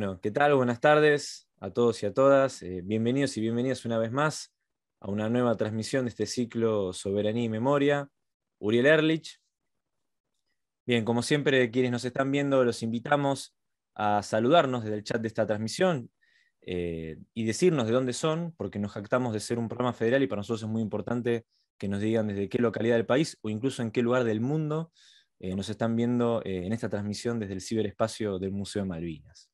Bueno, ¿qué tal? Buenas tardes a todos y a todas. Eh, bienvenidos y bienvenidas una vez más a una nueva transmisión de este ciclo Soberanía y Memoria. Uriel Erlich. Bien, como siempre, quienes nos están viendo, los invitamos a saludarnos desde el chat de esta transmisión eh, y decirnos de dónde son, porque nos jactamos de ser un programa federal y para nosotros es muy importante que nos digan desde qué localidad del país o incluso en qué lugar del mundo eh, nos están viendo en esta transmisión desde el ciberespacio del Museo de Malvinas.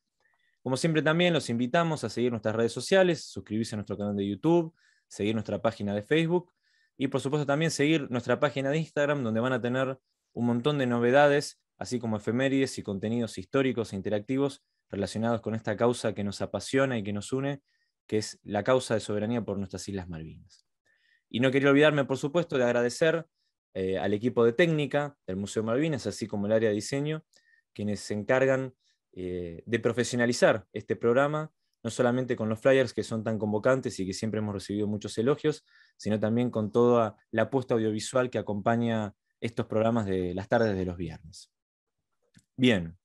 Como siempre también los invitamos a seguir nuestras redes sociales, suscribirse a nuestro canal de YouTube, seguir nuestra página de Facebook y por supuesto también seguir nuestra página de Instagram donde van a tener un montón de novedades, así como efemérides y contenidos históricos e interactivos relacionados con esta causa que nos apasiona y que nos une, que es la causa de soberanía por nuestras Islas Malvinas. Y no quería olvidarme, por supuesto, de agradecer eh, al equipo de técnica del Museo Malvinas, así como el área de diseño, quienes se encargan eh, de profesionalizar este programa, no solamente con los flyers que son tan convocantes y que siempre hemos recibido muchos elogios, sino también con toda la apuesta audiovisual que acompaña estos programas de las tardes de los viernes. Bien,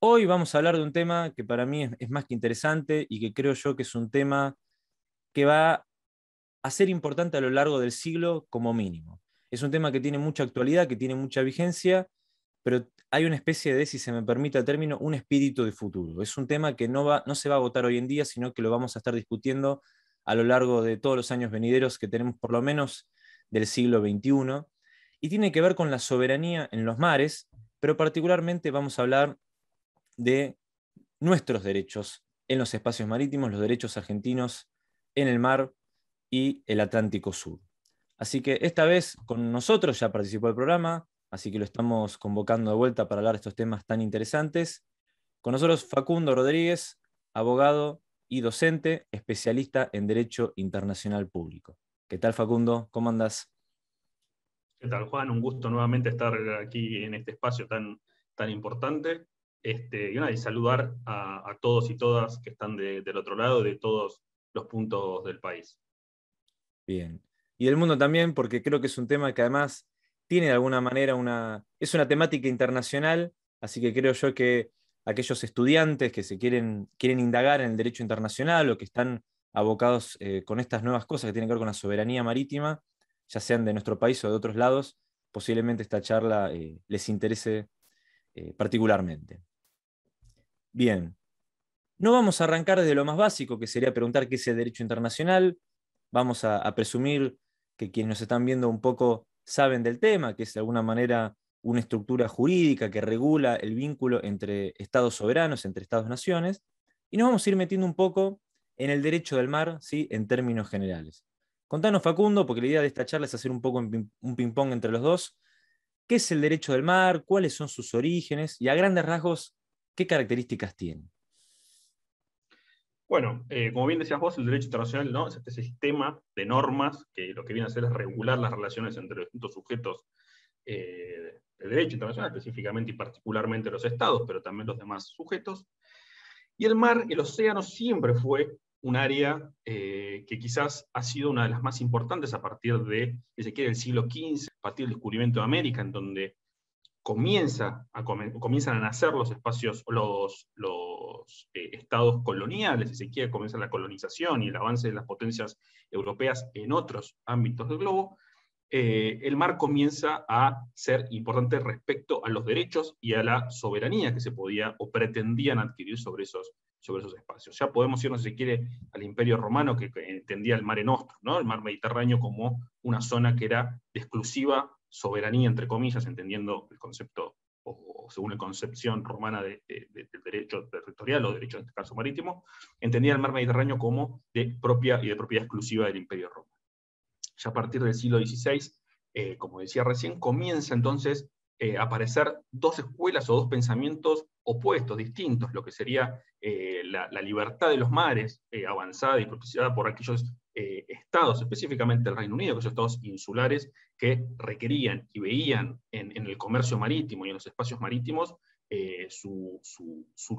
hoy vamos a hablar de un tema que para mí es, más que interesante y que creo yo que es un tema que va a ser importante a lo largo del siglo como mínimo. Es un tema que tiene mucha actualidad, que tiene mucha vigencia pero hay una especie de, si se me permite el término, un espíritu de futuro. Es un tema que no, va, no se va a votar hoy en día, sino que lo vamos a estar discutiendo a lo largo de todos los años venideros que tenemos por lo menos del siglo XXI, y tiene que ver con la soberanía en los mares, pero particularmente vamos a hablar de nuestros derechos en los espacios marítimos, los derechos argentinos en el mar y el Atlántico Sur. Así que esta vez con nosotros ya participó el programa así que lo estamos convocando de vuelta para hablar de estos temas tan interesantes. Con nosotros Facundo Rodríguez, abogado y docente, especialista en Derecho Internacional Público. ¿Qué tal Facundo? ¿Cómo andas? ¿Qué tal Juan? Un gusto nuevamente estar aquí en este espacio tan, tan importante. Este, y, saludar a, todos y todas que están del otro lado, de todos los puntos del país. Bien. Y del mundo también, porque creo que es un tema que además tiene de alguna manera una, es una temática internacional, así que creo yo que aquellos estudiantes que se quieren, quieren indagar en el derecho internacional o que están abocados eh, con estas nuevas cosas que tienen que ver con la soberanía marítima, ya sean de nuestro país o de otros lados, posiblemente esta charla eh, les interese eh, particularmente. Bien, no vamos a arrancar desde lo más básico, que sería preguntar qué es el derecho internacional. Vamos a, a presumir que quienes nos están viendo un poco saben del tema, que es de alguna manera una estructura jurídica que regula el vínculo entre estados soberanos, entre estados-naciones, y nos vamos a ir metiendo un poco en el derecho del mar, ¿sí? en términos generales. Contanos, Facundo, porque la idea de esta charla es hacer un poco un ping-pong entre los dos. ¿Qué es el derecho del mar? ¿Cuáles son sus orígenes? Y a grandes rasgos, ¿qué características tiene? Bueno, eh, como bien decías vos, el derecho internacional ¿no? es este sistema de normas que lo que viene a hacer es regular las relaciones entre los distintos sujetos eh, del derecho internacional, específicamente y particularmente los estados, pero también los demás sujetos. Y el mar, el océano, siempre fue un área eh, que quizás ha sido una de las más importantes a partir de, si se quiere, el siglo XV, a partir del descubrimiento de América, en donde comienza a, comienzan a nacer los espacios, los, eh, estados coloniales, si se quiere, comienza la colonización y el avance de las potencias europeas en otros ámbitos del globo, eh, el mar comienza a ser importante respecto a los derechos y a la soberanía que se podía o pretendían adquirir sobre esos, sobre esos espacios. Ya podemos irnos, si se quiere, al Imperio Romano, que, entendía el mar en ¿no? el mar Mediterráneo como una zona que era exclusiva soberanía, entre comillas, entendiendo el concepto, o, según la concepción romana del derecho territorial o derecho, en este caso marítimo, entendía el mar Mediterráneo como de propia y de propiedad exclusiva del Imperio Romano. Ya a partir del siglo XVI, eh, como decía recién, comienza entonces eh, a aparecer dos escuelas o dos pensamientos opuestos, distintos, lo que sería eh, la, libertad de los mares, avanzada y propiciada por aquellos eh, estados, específicamente el Reino Unido, aquellos estados insulares que requerían y veían en, el comercio marítimo y en los espacios marítimos eh, su,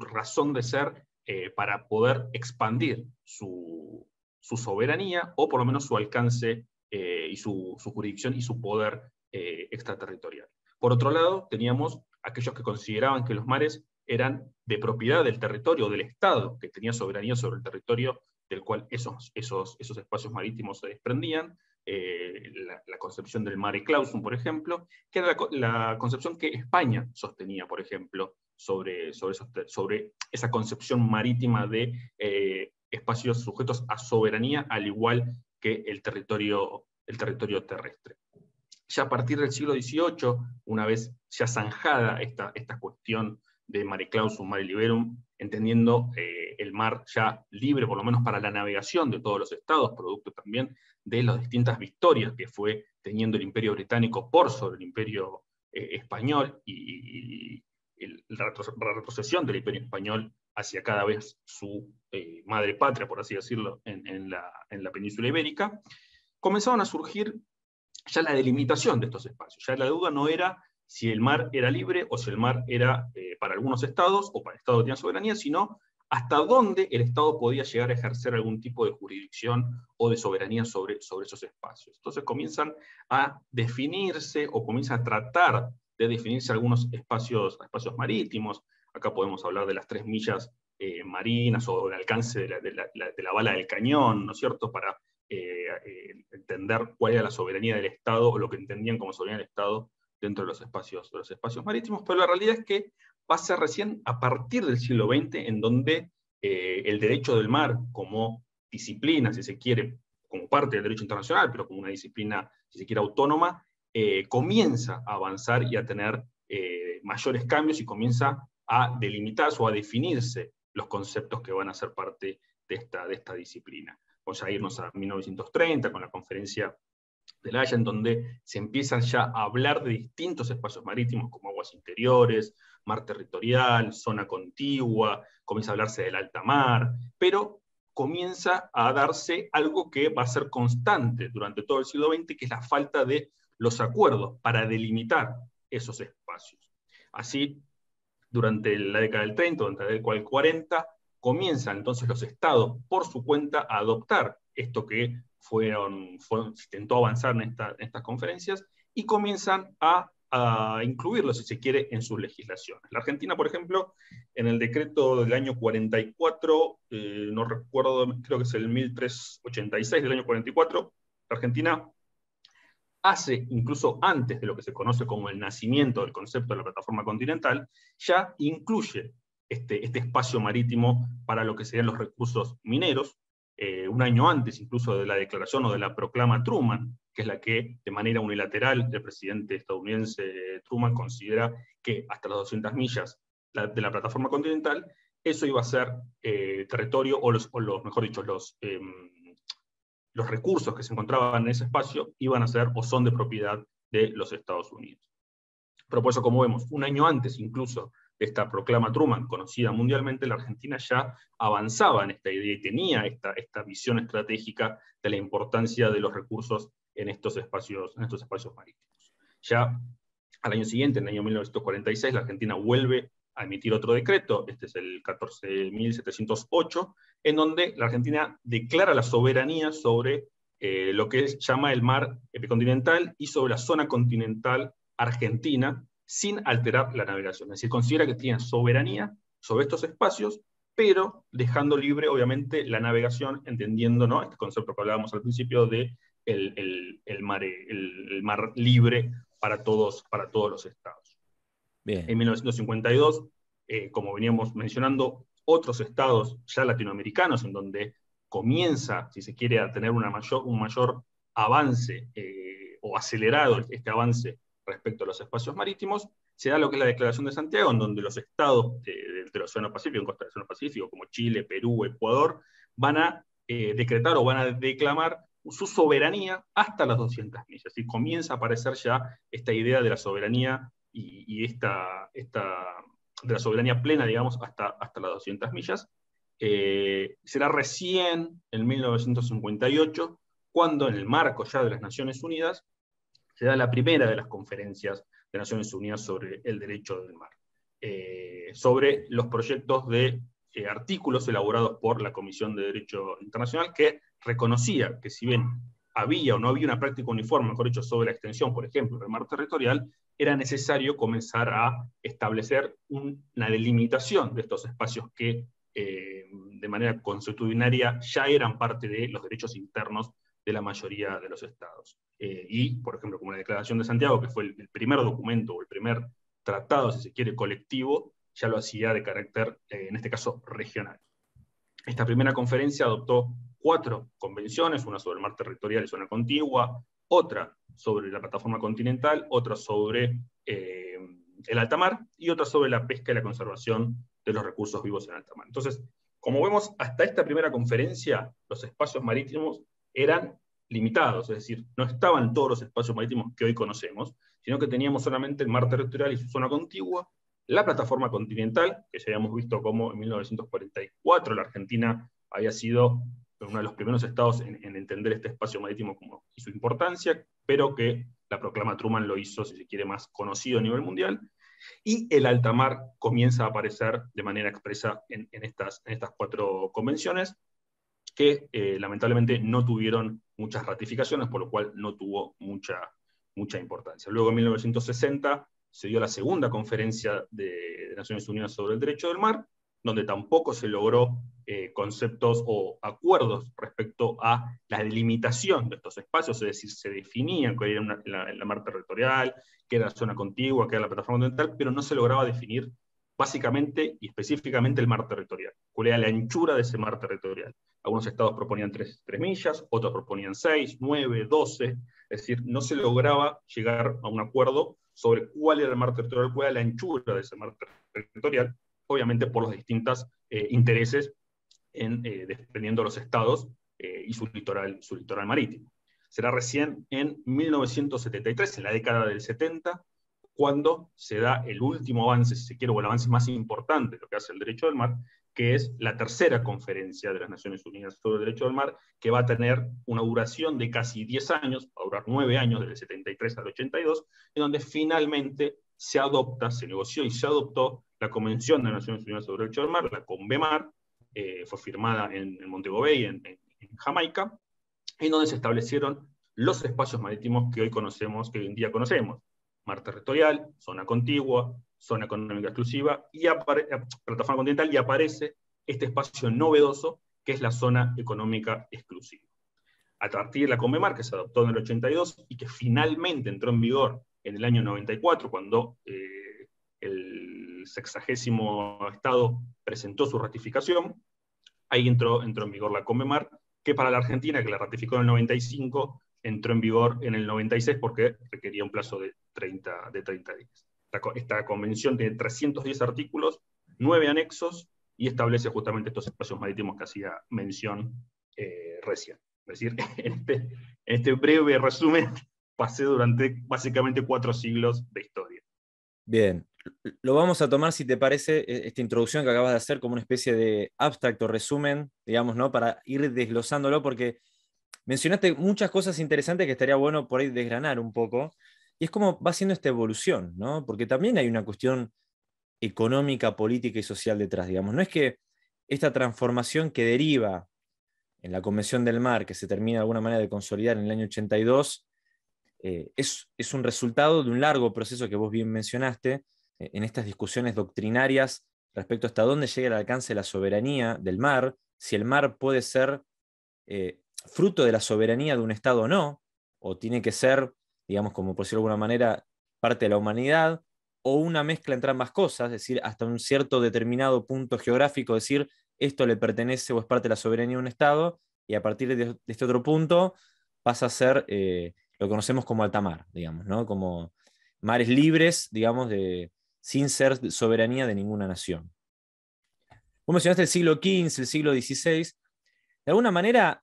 razón de ser eh, para poder expandir su, soberanía o por lo menos su alcance y su, jurisdicción y su poder extraterritorial. Por otro lado, teníamos aquellos que consideraban que los mares eran de propiedad del territorio, del Estado, que tenía soberanía sobre el territorio del cual esos, esos, esos espacios marítimos se desprendían, eh, la, concepción del mare clausum, por ejemplo, que era la, concepción que España sostenía, por ejemplo, sobre, sobre, sobre esa concepción marítima de eh, espacios sujetos a soberanía, al igual que el territorio, el territorio terrestre. Ya a partir del siglo XVIII, una vez ya zanjada esta, esta cuestión de mare clausum, mare liberum, entendiendo eh, el mar ya libre, por lo menos para la navegación de todos los estados, producto también de las distintas victorias que fue teniendo el imperio británico por sobre el imperio eh, español y, la retrocesión del imperio español hacia cada vez su eh, madre patria, por así decirlo, en, la, en la península ibérica, comenzaron a surgir ya la delimitación de estos espacios. Ya la duda no era si el mar era libre o si el mar era eh, para algunos estados o para estados que tenían soberanía, sino hasta dónde el Estado podía llegar a ejercer algún tipo de jurisdicción o de soberanía sobre, sobre esos espacios. Entonces comienzan a definirse o comienzan a tratar de definirse algunos espacios, espacios marítimos. Acá podemos hablar de las tres millas eh, marinas o el alcance de la, bala del cañón, ¿no es cierto?, para eh, entender cuál era la soberanía del Estado o lo que entendían como soberanía del Estado dentro de los espacios, de los espacios marítimos, pero la realidad es que pasa recién a partir del siglo XX en donde eh, el derecho del mar como disciplina, si se quiere, como parte del derecho internacional, pero como una disciplina, si se quiere, autónoma, eh, comienza a avanzar y a tener eh, mayores cambios y comienza a delimitarse o a definirse los conceptos que van a ser parte de esta, de esta disciplina. Vamos a irnos a 1930 con la conferencia de La Haya, en donde se empiezan ya a hablar de distintos espacios marítimos como aguas interiores, mar territorial, zona contigua, comienza a hablarse del alta mar, pero comienza a darse algo que va a ser constante durante todo el siglo XX, que es la falta de los acuerdos para delimitar esos espacios. Así, durante la década del 30, durante la década del 40, comienzan entonces los estados por su cuenta a adoptar esto que fueron, se intentó avanzar en, estas conferencias y comienzan a, incluirlo, si se quiere, en sus legislaciones. La Argentina, por ejemplo, en el decreto del año 44, eh, no recuerdo, creo que es el 1386 del año 44, la Argentina hace, incluso antes de lo que se conoce como el nacimiento del concepto de la plataforma continental, ya incluye este, este espacio marítimo para lo que serían los recursos mineros, eh, un año antes incluso de la declaración o de la proclama Truman, que es la que de manera unilateral el presidente estadounidense Truman considera que hasta las 200 millas de la plataforma continental, eso iba a ser eh, territorio, o, los, mejor dicho, los, em, los recursos que se encontraban en ese espacio iban a ser o son de propiedad de los Estados Unidos. Pero por eso, como vemos, un año antes incluso esta proclama Truman, conocida mundialmente, la Argentina ya avanzaba en esta idea y tenía esta, esta visión estratégica de la importancia de los recursos en estos espacios, en estos espacios marítimos. Ya al año siguiente, en el año 1946, la Argentina vuelve a emitir otro decreto, este es el 14.708, en donde la Argentina declara la soberanía sobre eh, lo que llama el mar epicontinental y sobre la zona continental argentina, sin alterar la navegación. Es decir, considera que tiene soberanía sobre estos espacios, pero dejando libre, obviamente, la navegación, entendiendo ¿no? este concepto que hablábamos al principio de el, el, mar, el, mar, libre para todos, para todos los estados. En 1952, eh, como veníamos mencionando, otros estados ya latinoamericanos, en donde comienza, si se quiere, a tener una mayor, un mayor avance eh, o acelerado este avance respecto a los espacios marítimos, se da lo que es la Declaración de Santiago, en donde los estados del Océano Pacífico, en costa del Océano Pacífico, como Chile, Perú, Ecuador, van a eh, decretar o van a declamar su soberanía hasta las 200 millas. Y comienza a aparecer ya esta idea de la soberanía y, esta, esta, de la soberanía plena, digamos, hasta, hasta las 200 millas. Eh, será recién en 1958 cuando en el marco ya de las Naciones Unidas se da la primera de las conferencias de Naciones Unidas sobre el derecho del mar, eh, sobre los proyectos de eh, artículos elaborados por la Comisión de Derecho Internacional que reconocía que si bien había o no había una práctica uniforme, mejor dicho, sobre la extensión, por ejemplo, del mar territorial, era necesario comenzar a establecer una delimitación de estos espacios que eh, de manera consuetudinaria ya eran parte de los derechos internos de la mayoría de los estados. Eh, y, por ejemplo, como la Declaración de Santiago, que fue el, primer documento o el primer tratado, si se quiere, colectivo, ya lo hacía de carácter, eh, en este caso, regional. Esta primera conferencia adoptó cuatro convenciones, una sobre el mar territorial y zona contigua, otra sobre la plataforma continental, otra sobre eh, el alta mar y otra sobre la pesca y la conservación de los recursos vivos en alta mar. Entonces, como vemos, hasta esta primera conferencia, los espacios marítimos eran limitados, es decir, no estaban todos los espacios marítimos que hoy conocemos, sino que teníamos solamente el mar territorial y su zona contigua, la plataforma continental, que ya habíamos visto como en 1944 la Argentina había sido uno de los primeros estados en, entender este espacio marítimo como, y su importancia, pero que la proclama Truman lo hizo, si se quiere, más conocido a nivel mundial, y el alta mar comienza a aparecer de manera expresa estas, en estas cuatro convenciones, que eh, lamentablemente no tuvieron muchas ratificaciones, por lo cual no tuvo mucha, mucha importancia. Luego en 1960 se dio la segunda conferencia de, Naciones Unidas sobre el Derecho del Mar, donde tampoco se logró eh, conceptos o acuerdos respecto a la delimitación de estos espacios, es decir, se definía qué era la, mar territorial, qué era la zona contigua, qué era la plataforma continental, pero no se lograba definir básicamente y específicamente el mar territorial, cuál era la anchura de ese mar territorial. Algunos estados proponían 3, millas, otros proponían 6, 9, 12, es decir, no se lograba llegar a un acuerdo sobre cuál era el mar territorial, cuál era la anchura de ese mar territorial, obviamente por los distintos eh, intereses en, eh, dependiendo de los estados eh, y su litoral, su litoral marítimo. Será recién en 1973, en la década del 70, cuando se da el último avance, si se quiere, o el avance más importante lo que hace el derecho del mar, que es la tercera conferencia de las Naciones Unidas sobre el Derecho del Mar, que va a tener una duración de casi 10 años, va a durar 9 años, del 73 al 82, en donde finalmente se adopta, se negoció y se adoptó la Convención de las Naciones Unidas sobre el Derecho del Mar, la CONVEMAR, eh, fue firmada en, en Montego Bay, en, en, Jamaica, en donde se establecieron los espacios marítimos que hoy conocemos, que hoy en día conocemos. Mar territorial, zona contigua, zona económica exclusiva, y eh, plataforma continental, y aparece este espacio novedoso, que es la zona económica exclusiva. A partir de la CONVEMAR, que se adoptó en el 82 y que finalmente entró en vigor en el año 94, cuando eh, el sexagésimo Estado presentó su ratificación, ahí entró, entró en vigor la CONVEMAR, que para la Argentina, que la ratificó en el 95, entró en vigor en el 96 porque requería un plazo de 30, de 30 días. Esta, convención tiene 310 artículos, 9 anexos y establece justamente estos espacios marítimos que hacía mención eh, recién. Es decir, este, en este, breve resumen pasé durante básicamente cuatro siglos de historia. Bien, lo vamos a tomar, si te parece, e, esta introducción que acabas de hacer como una especie de abstracto resumen, digamos, ¿no? Para ir desglosándolo, porque mencionaste muchas cosas interesantes que estaría bueno por ahí desgranar un poco. Y es como va siendo esta evolución, ¿no? Porque también hay una cuestión económica, política y social detrás, digamos. No es que esta transformación que deriva en la Convención del Mar, que se termina de alguna manera de consolidar en el año 82, eh, es, un resultado de un largo proceso que vos bien mencionaste eh, en estas discusiones doctrinarias respecto hasta dónde llega el alcance de la soberanía del mar, si el mar puede ser eh, fruto de la soberanía de un Estado o no, o tiene que ser digamos, como por decirlo de alguna manera, parte de la humanidad, o una mezcla entre ambas cosas, es decir, hasta un cierto determinado punto geográfico, decir, esto le pertenece o es parte de la soberanía de un Estado, y a partir de, este otro punto pasa a ser eh, lo que conocemos como alta mar, digamos, ¿no? como mares libres, digamos, de, sin ser soberanía de ninguna nación. Vos mencionaste el siglo XV, el siglo XVI, de alguna manera,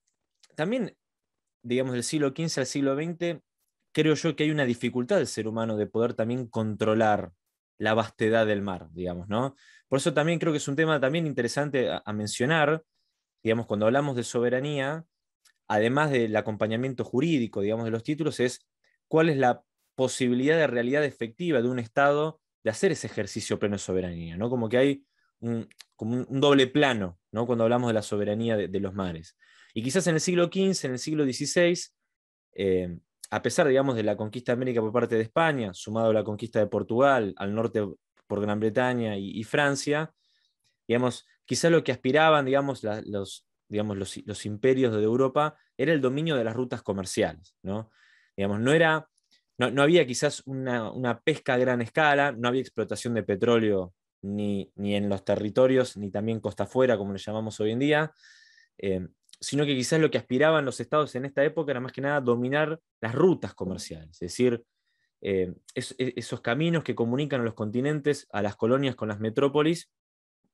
también, digamos, del siglo XV al siglo XX, creo yo que hay una dificultad del ser humano de poder también controlar la vastedad del mar, digamos, ¿no? Por eso también creo que es un tema también interesante a, mencionar, digamos, cuando hablamos de soberanía, además del acompañamiento jurídico, digamos, de los títulos, es cuál es la posibilidad de realidad efectiva de un Estado de hacer ese ejercicio pleno de soberanía, ¿no? Como que hay un, como un, doble plano, ¿no? Cuando hablamos de la soberanía de, de, los mares. Y quizás en el siglo XV, en el siglo XVI, a pesar, digamos, de la conquista de América por parte de España, sumado a la conquista de Portugal, al norte por Gran Bretaña y, Francia, digamos, quizás lo que aspiraban, digamos, los, digamos los, imperios de Europa era el dominio de las rutas comerciales, ¿no? Digamos, no era, no, había quizás una, pesca a gran escala, no había explotación de petróleo ni, en los territorios, ni también costa afuera, como le llamamos hoy en día, eh, sino que quizás lo que aspiraban los estados en esta época era más que nada dominar las rutas comerciales, es decir, eh, e, esos caminos que comunican a los continentes, a las colonias con las metrópolis,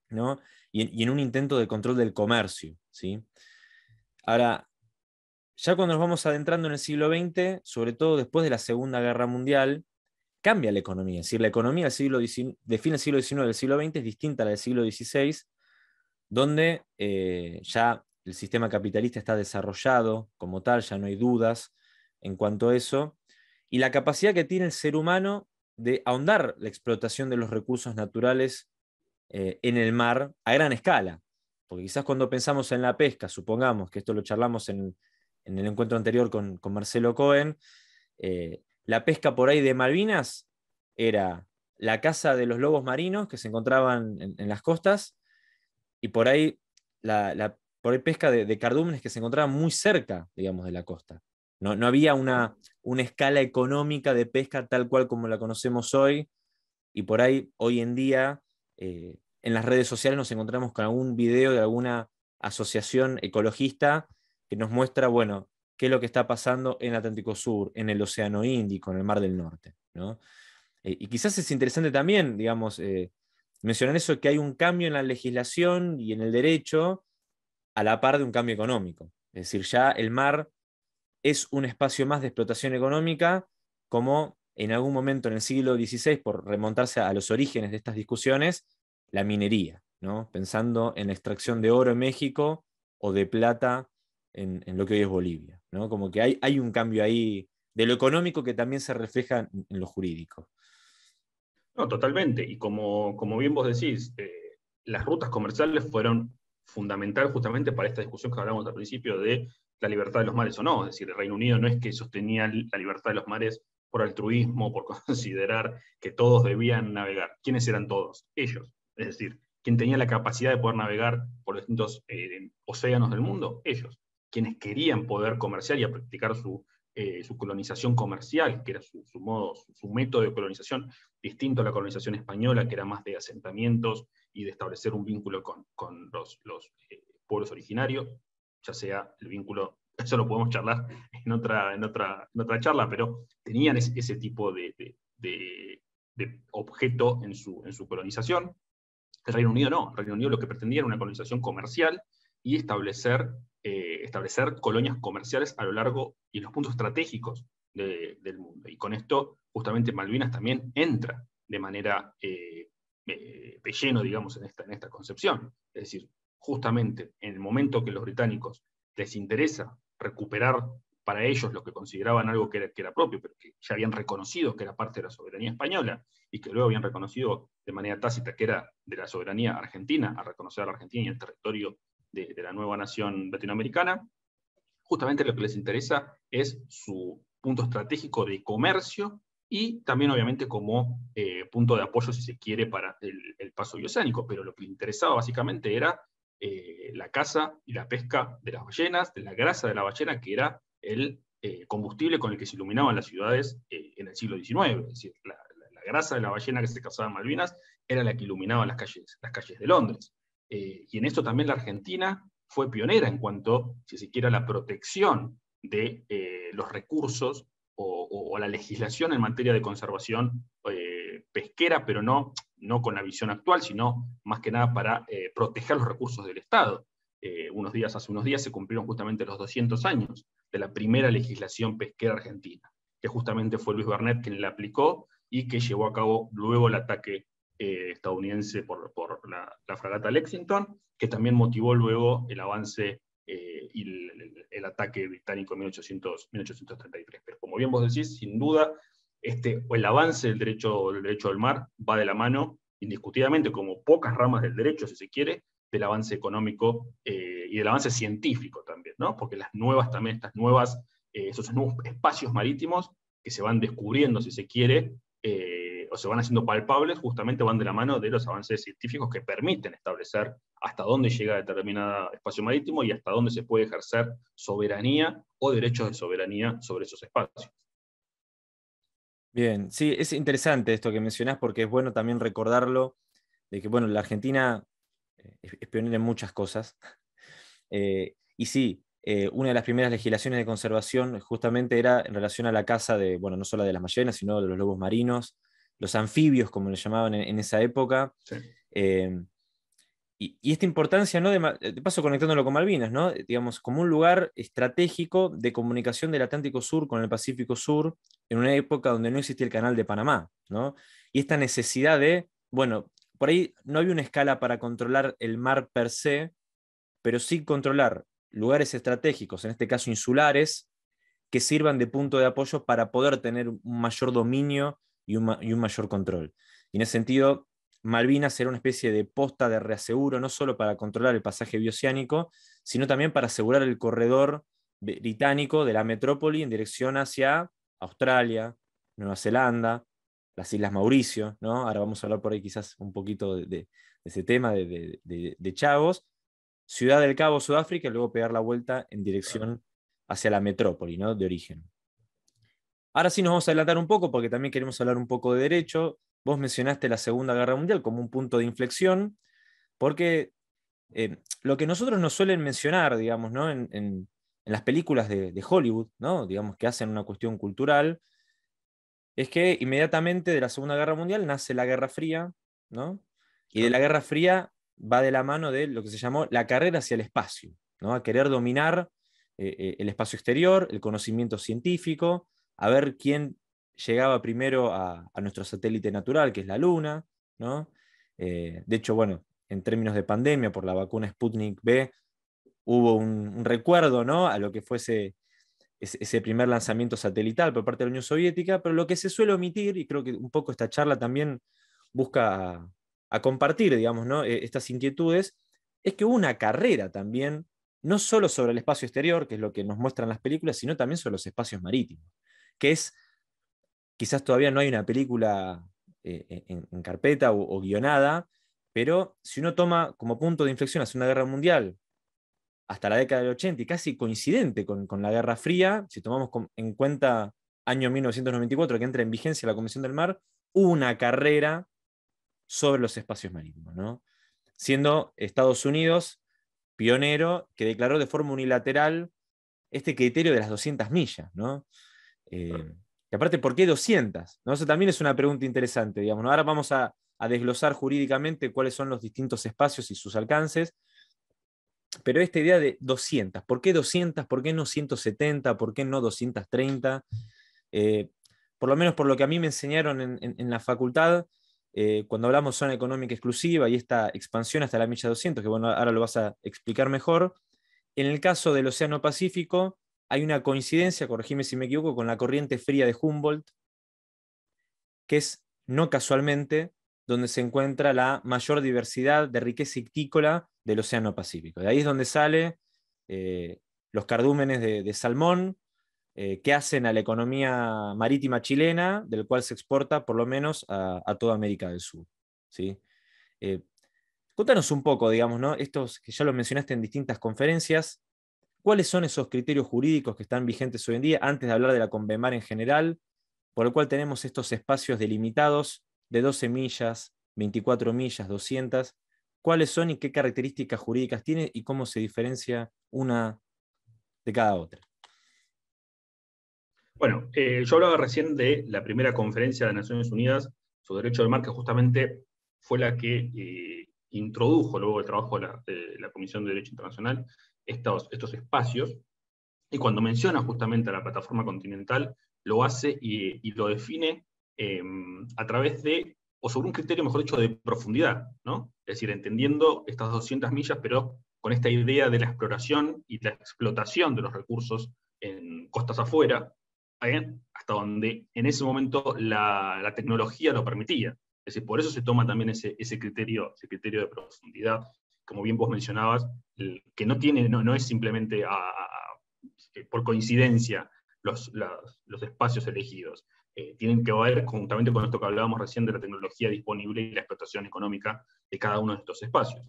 ¿no? y, en un intento de control del comercio. ¿sí? Ahora, ya cuando nos vamos adentrando en el siglo XX, sobre todo después de la Segunda Guerra Mundial, cambia la economía. Es decir, la economía del siglo XIX, de fin del siglo XIX del siglo XX es distinta a la del siglo XVI, donde eh, ya el sistema capitalista está desarrollado como tal, ya no hay dudas en cuanto a eso, y la capacidad que tiene el ser humano de ahondar la explotación de los recursos naturales eh, en el mar a gran escala. Porque quizás cuando pensamos en la pesca, supongamos que esto lo charlamos en, el encuentro anterior con, Marcelo Cohen, eh, la pesca por ahí de Malvinas era la caza de los lobos marinos que se encontraban en, las costas y por ahí la, por ahí pesca de, cardúmenes que se encontraban muy cerca, digamos, de la costa. No, había una, una, escala económica de pesca tal cual como la conocemos hoy, y por ahí, hoy en día, eh, en las redes sociales nos encontramos con algún video de alguna asociación ecologista que nos muestra, bueno, qué es lo que está pasando en el Atlántico Sur, en el Océano Índico, en el Mar del Norte. Eh, y quizás es interesante también, digamos, eh, mencionar eso, que hay un cambio en la legislación y en el derecho a la par de un cambio económico. Es decir, ya el mar es un espacio más de explotación económica, como en algún momento en el siglo XVI, por remontarse a los orígenes de estas discusiones, la minería, ¿no? pensando en la extracción de oro en México o de plata en, lo que hoy es Bolivia. ¿no? Como que hay, hay, un cambio ahí de lo económico que también se refleja en, lo jurídico. No, totalmente. Y como, como bien vos decís, eh, las rutas comerciales fueron fundamental justamente para esta discusión que hablamos al principio de la libertad de los mares o no. Es decir, el Reino Unido no es que sostenía la libertad de los mares por altruismo, por considerar que todos debían navegar. ¿Quiénes eran todos? Ellos. Es decir, ¿quién tenía la capacidad de poder navegar por distintos eh, océanos del mundo? Ellos. Quienes querían poder comerciar y practicar su, eh, su colonización comercial, que era su, modo, su, método de colonización, distinto a la colonización española, que era más de asentamientos y de establecer un vínculo con, los, eh, pueblos originarios, ya sea el vínculo, eso lo podemos charlar en otra, en otra, otra charla, pero tenían ese, tipo de, objeto en su, en su colonización. El Reino Unido no, el Reino Unido lo que pretendía era una colonización comercial y establecer, eh, establecer colonias comerciales a lo largo y en los puntos estratégicos del mundo. Y con esto, justamente Malvinas también entra de manera eh, eh, de lleno, digamos, en esta, en esta concepción. Es decir, justamente en el momento que los británicos les interesa recuperar para ellos lo que consideraban algo que era, propio, pero que ya habían reconocido que era parte de la soberanía española y que luego habían reconocido de manera tácita que era de la soberanía argentina, a reconocer a la Argentina y el territorio de la nueva nación latinoamericana, justamente lo que les interesa es su punto estratégico de comercio y también obviamente como eh, punto de apoyo, si se quiere, para el, paso bioceánico, pero lo que interesaba básicamente era eh, la caza y la pesca de las ballenas, de la grasa de la ballena, que era el eh, combustible con el que se iluminaban las ciudades en el siglo XIX, es decir, la, grasa de la ballena que se cazaba en Malvinas era la que iluminaba las calles, las calles de Londres. y en esto también la Argentina fue pionera en cuanto, si se quiere, a la protección de los recursos o, la legislación en materia de conservación eh, pesquera, pero no, no con la visión actual, sino más que nada para eh, proteger los recursos del Estado. Eh, unos días, hace unos días se cumplieron justamente los 200 años de la primera legislación pesquera argentina, que justamente fue Luis Bernet quien la aplicó y que llevó a cabo luego el ataque estadounidense por, la, fragata Lexington, que también motivó luego el avance y el, ataque británico en 1800, 1833. Pero como bien vos decís, sin duda, este, el avance del derecho, del derecho del mar va de la mano, indiscutidamente, como pocas ramas del derecho, si se quiere, del avance económico eh, y del avance científico también, ¿no? porque las nuevas también, estas nuevas esos nuevos espacios marítimos que se van descubriendo, si se quiere, o se van haciendo palpables, justamente van de la mano de los avances científicos que permiten establecer hasta dónde llega determinado espacio marítimo y hasta dónde se puede ejercer soberanía o derechos de soberanía sobre esos espacios. Bien, sí, es interesante esto que mencionás porque es bueno también recordarlo, de que bueno, la Argentina eh, es pionera en muchas cosas. Eh, y sí, eh, una de las primeras legislaciones de conservación justamente era en relación a la caza de, bueno, no solo de las ballenas, sino de los lobos marinos, los anfibios, como le llamaban en, esa época. Y, esta importancia, ¿no? De, paso conectándolo con Malvinas, ¿no? digamos, como un lugar estratégico de comunicación del Atlántico Sur con el Pacífico Sur, en una época donde no existía el canal de Panamá. ¿no? Y esta necesidad de, bueno, por ahí no había una escala para controlar el mar per se, pero sí controlar lugares estratégicos, en este caso insulares, que sirvan de punto de apoyo para poder tener un mayor dominio y un, mayor control. Y en ese sentido, Malvinas será una especie de posta de reaseguro, no solo para controlar el pasaje bioceánico, sino también para asegurar el corredor británico de la metrópoli en dirección hacia Australia, Nueva Zelanda, las Islas Mauricio, ¿no? Ahora vamos a hablar por ahí quizás un poquito de, ese tema de, de, Chagos, Ciudad del Cabo, Sudáfrica, y luego pegar la vuelta en dirección hacia la metrópoli, ¿no? De origen. Ahora sí nos vamos a adelantar un poco porque también queremos hablar un poco de derecho. Vos mencionaste la Segunda Guerra Mundial como un punto de inflexión, porque eh, lo que nosotros nos suelen mencionar, digamos, ¿no? en, las películas de, Hollywood, ¿no? digamos, que hacen una cuestión cultural, es que inmediatamente de la Segunda Guerra Mundial nace la Guerra Fría, ¿no? y de la Guerra Fría va de la mano de lo que se llamó la carrera hacia el espacio, ¿no? a querer dominar eh, eh, el espacio exterior, el conocimiento científico, a ver quién llegaba primero a, nuestro satélite natural, que es la Luna. ¿no? Eh, de hecho, bueno, en términos de pandemia, por la vacuna Sputnik B, hubo un, recuerdo ¿no? a lo que fuese ese, primer lanzamiento satelital por parte de la Unión Soviética, pero lo que se suele omitir, y creo que un poco esta charla también busca a, compartir digamos, ¿no? E, estas inquietudes, es que hubo una carrera también, no solo sobre el espacio exterior, que es lo que nos muestran las películas, sino también sobre los espacios marítimos que es, quizás todavía no hay una película eh, eh, en, carpeta o, guionada, pero si uno toma como punto de inflexión hacia una guerra mundial hasta la década del 80 y casi coincidente con, la Guerra Fría, si tomamos en cuenta año 1994 que entra en vigencia la Convención del Mar, una carrera sobre los espacios marítimos, ¿no? siendo Estados Unidos pionero que declaró de forma unilateral este criterio de las 200 millas. ¿no? Eh, aparte, ¿por qué 200? ¿No? Eso también es una pregunta interesante. Digamos, Ahora vamos a, desglosar jurídicamente cuáles son los distintos espacios y sus alcances. Pero esta idea de 200, ¿por qué 200? ¿Por qué no 170? ¿Por qué no 230? Eh, por lo menos por lo que a mí me enseñaron en, la facultad, eh, cuando hablamos zona económica exclusiva y esta expansión hasta la milla 200, que bueno, ahora lo vas a explicar mejor, en el caso del Océano Pacífico, hay una coincidencia, corregime si me equivoco, con la corriente fría de Humboldt, que es no casualmente donde se encuentra la mayor diversidad de riqueza ictícola del Océano Pacífico. De ahí es donde sale eh, los cardúmenes de, salmón eh, que hacen a la economía marítima chilena, del cual se exporta por lo menos a, toda América del Sur. ¿sí? Eh, un poco, digamos, ¿no? estos que ya lo mencionaste en distintas conferencias, ¿Cuáles son esos criterios jurídicos que están vigentes hoy en día, antes de hablar de la Convemar en general, por el cual tenemos estos espacios delimitados de 12 millas, 24 millas, 200? ¿Cuáles son y qué características jurídicas tiene y cómo se diferencia una de cada otra? Bueno, eh, yo hablaba recién de la primera conferencia de Naciones Unidas sobre derecho del mar, que justamente fue la que eh, introdujo luego el trabajo de la Comisión de Derecho Internacional estos, estos espacios, y cuando menciona justamente a la plataforma continental, lo hace y, lo define em, a través de, o sobre un criterio, mejor dicho, de profundidad, ¿no? Es decir, entendiendo estas 200 millas, pero con esta idea de la exploración y la explotación de los recursos en costas afuera, ¿eh? hasta donde en ese momento la, tecnología lo permitía. Es decir, por eso se toma también ese, ese, criterio, ese criterio de profundidad como bien vos mencionabas, que no, tiene, no, es simplemente por coincidencia los, los espacios elegidos. Eh, tienen que ver conjuntamente con esto que hablábamos recién de la tecnología disponible y la explotación económica de cada uno de estos espacios.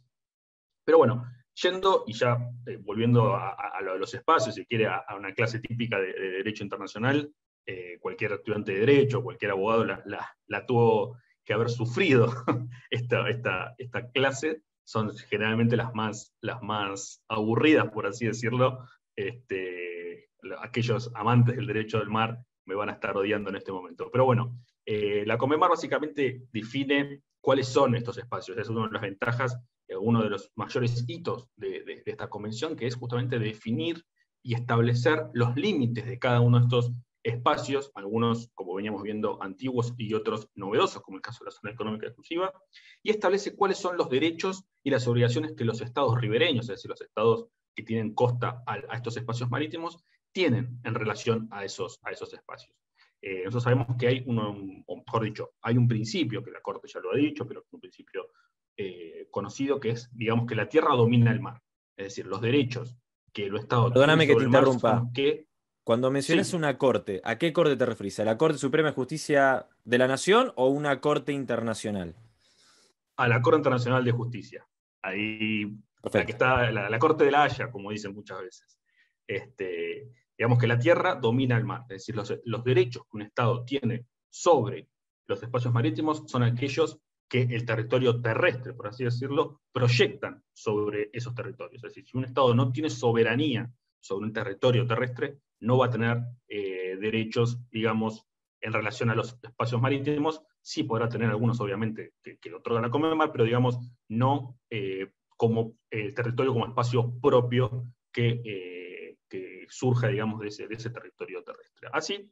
Pero bueno, yendo y ya eh, volviendo a, los espacios, si quiere, a, una clase típica de, Derecho Internacional, eh, cualquier estudiante de Derecho, cualquier abogado la, tuvo que haber sufrido esta, esta, esta, clase, son generalmente las más, las más aburridas, por así decirlo. Este, aquellos amantes del derecho del mar me van a estar odiando en este momento. Pero bueno, eh, la Comemar básicamente define cuáles son estos espacios. Es una de las ventajas, eh, uno de los mayores hitos de, esta convención, que es justamente definir y establecer los límites de cada uno de estos espacios, algunos, como veníamos viendo, antiguos y otros novedosos, como el caso de la zona económica exclusiva, y establece cuáles son los derechos y las obligaciones que los estados ribereños, es decir, los estados que tienen costa a, a estos espacios marítimos, tienen en relación a esos, a esos espacios. Eh, nosotros sabemos que hay, uno, o mejor dicho, hay un principio, que la Corte ya lo ha dicho, pero es un principio eh, conocido, que es, digamos, que la tierra domina el mar. Es decir, los derechos que el Estado... Perdóname que te interrumpa. Que, Cuando mencionas una corte, ¿a qué corte te refieres? ¿A la Corte Suprema de Justicia de la Nación o una corte internacional? A la Corte Internacional de Justicia. Ahí, la que está, la, la, Corte de la Haya, como dicen muchas veces. Este, Digamos que la tierra domina el mar, es decir, los, derechos que un Estado tiene sobre los espacios marítimos son aquellos que el territorio terrestre, por así decirlo, proyectan sobre esos territorios. Es decir, si un Estado no tiene soberanía sobre un territorio terrestre, no va a tener eh, derechos, digamos, en relación a los espacios marítimos, sí podrá tener algunos, obviamente, que, lo otorgan a Comemar, pero digamos, no eh, como el territorio como espacio propio que eh, surja, digamos, de ese, de ese territorio terrestre. Así,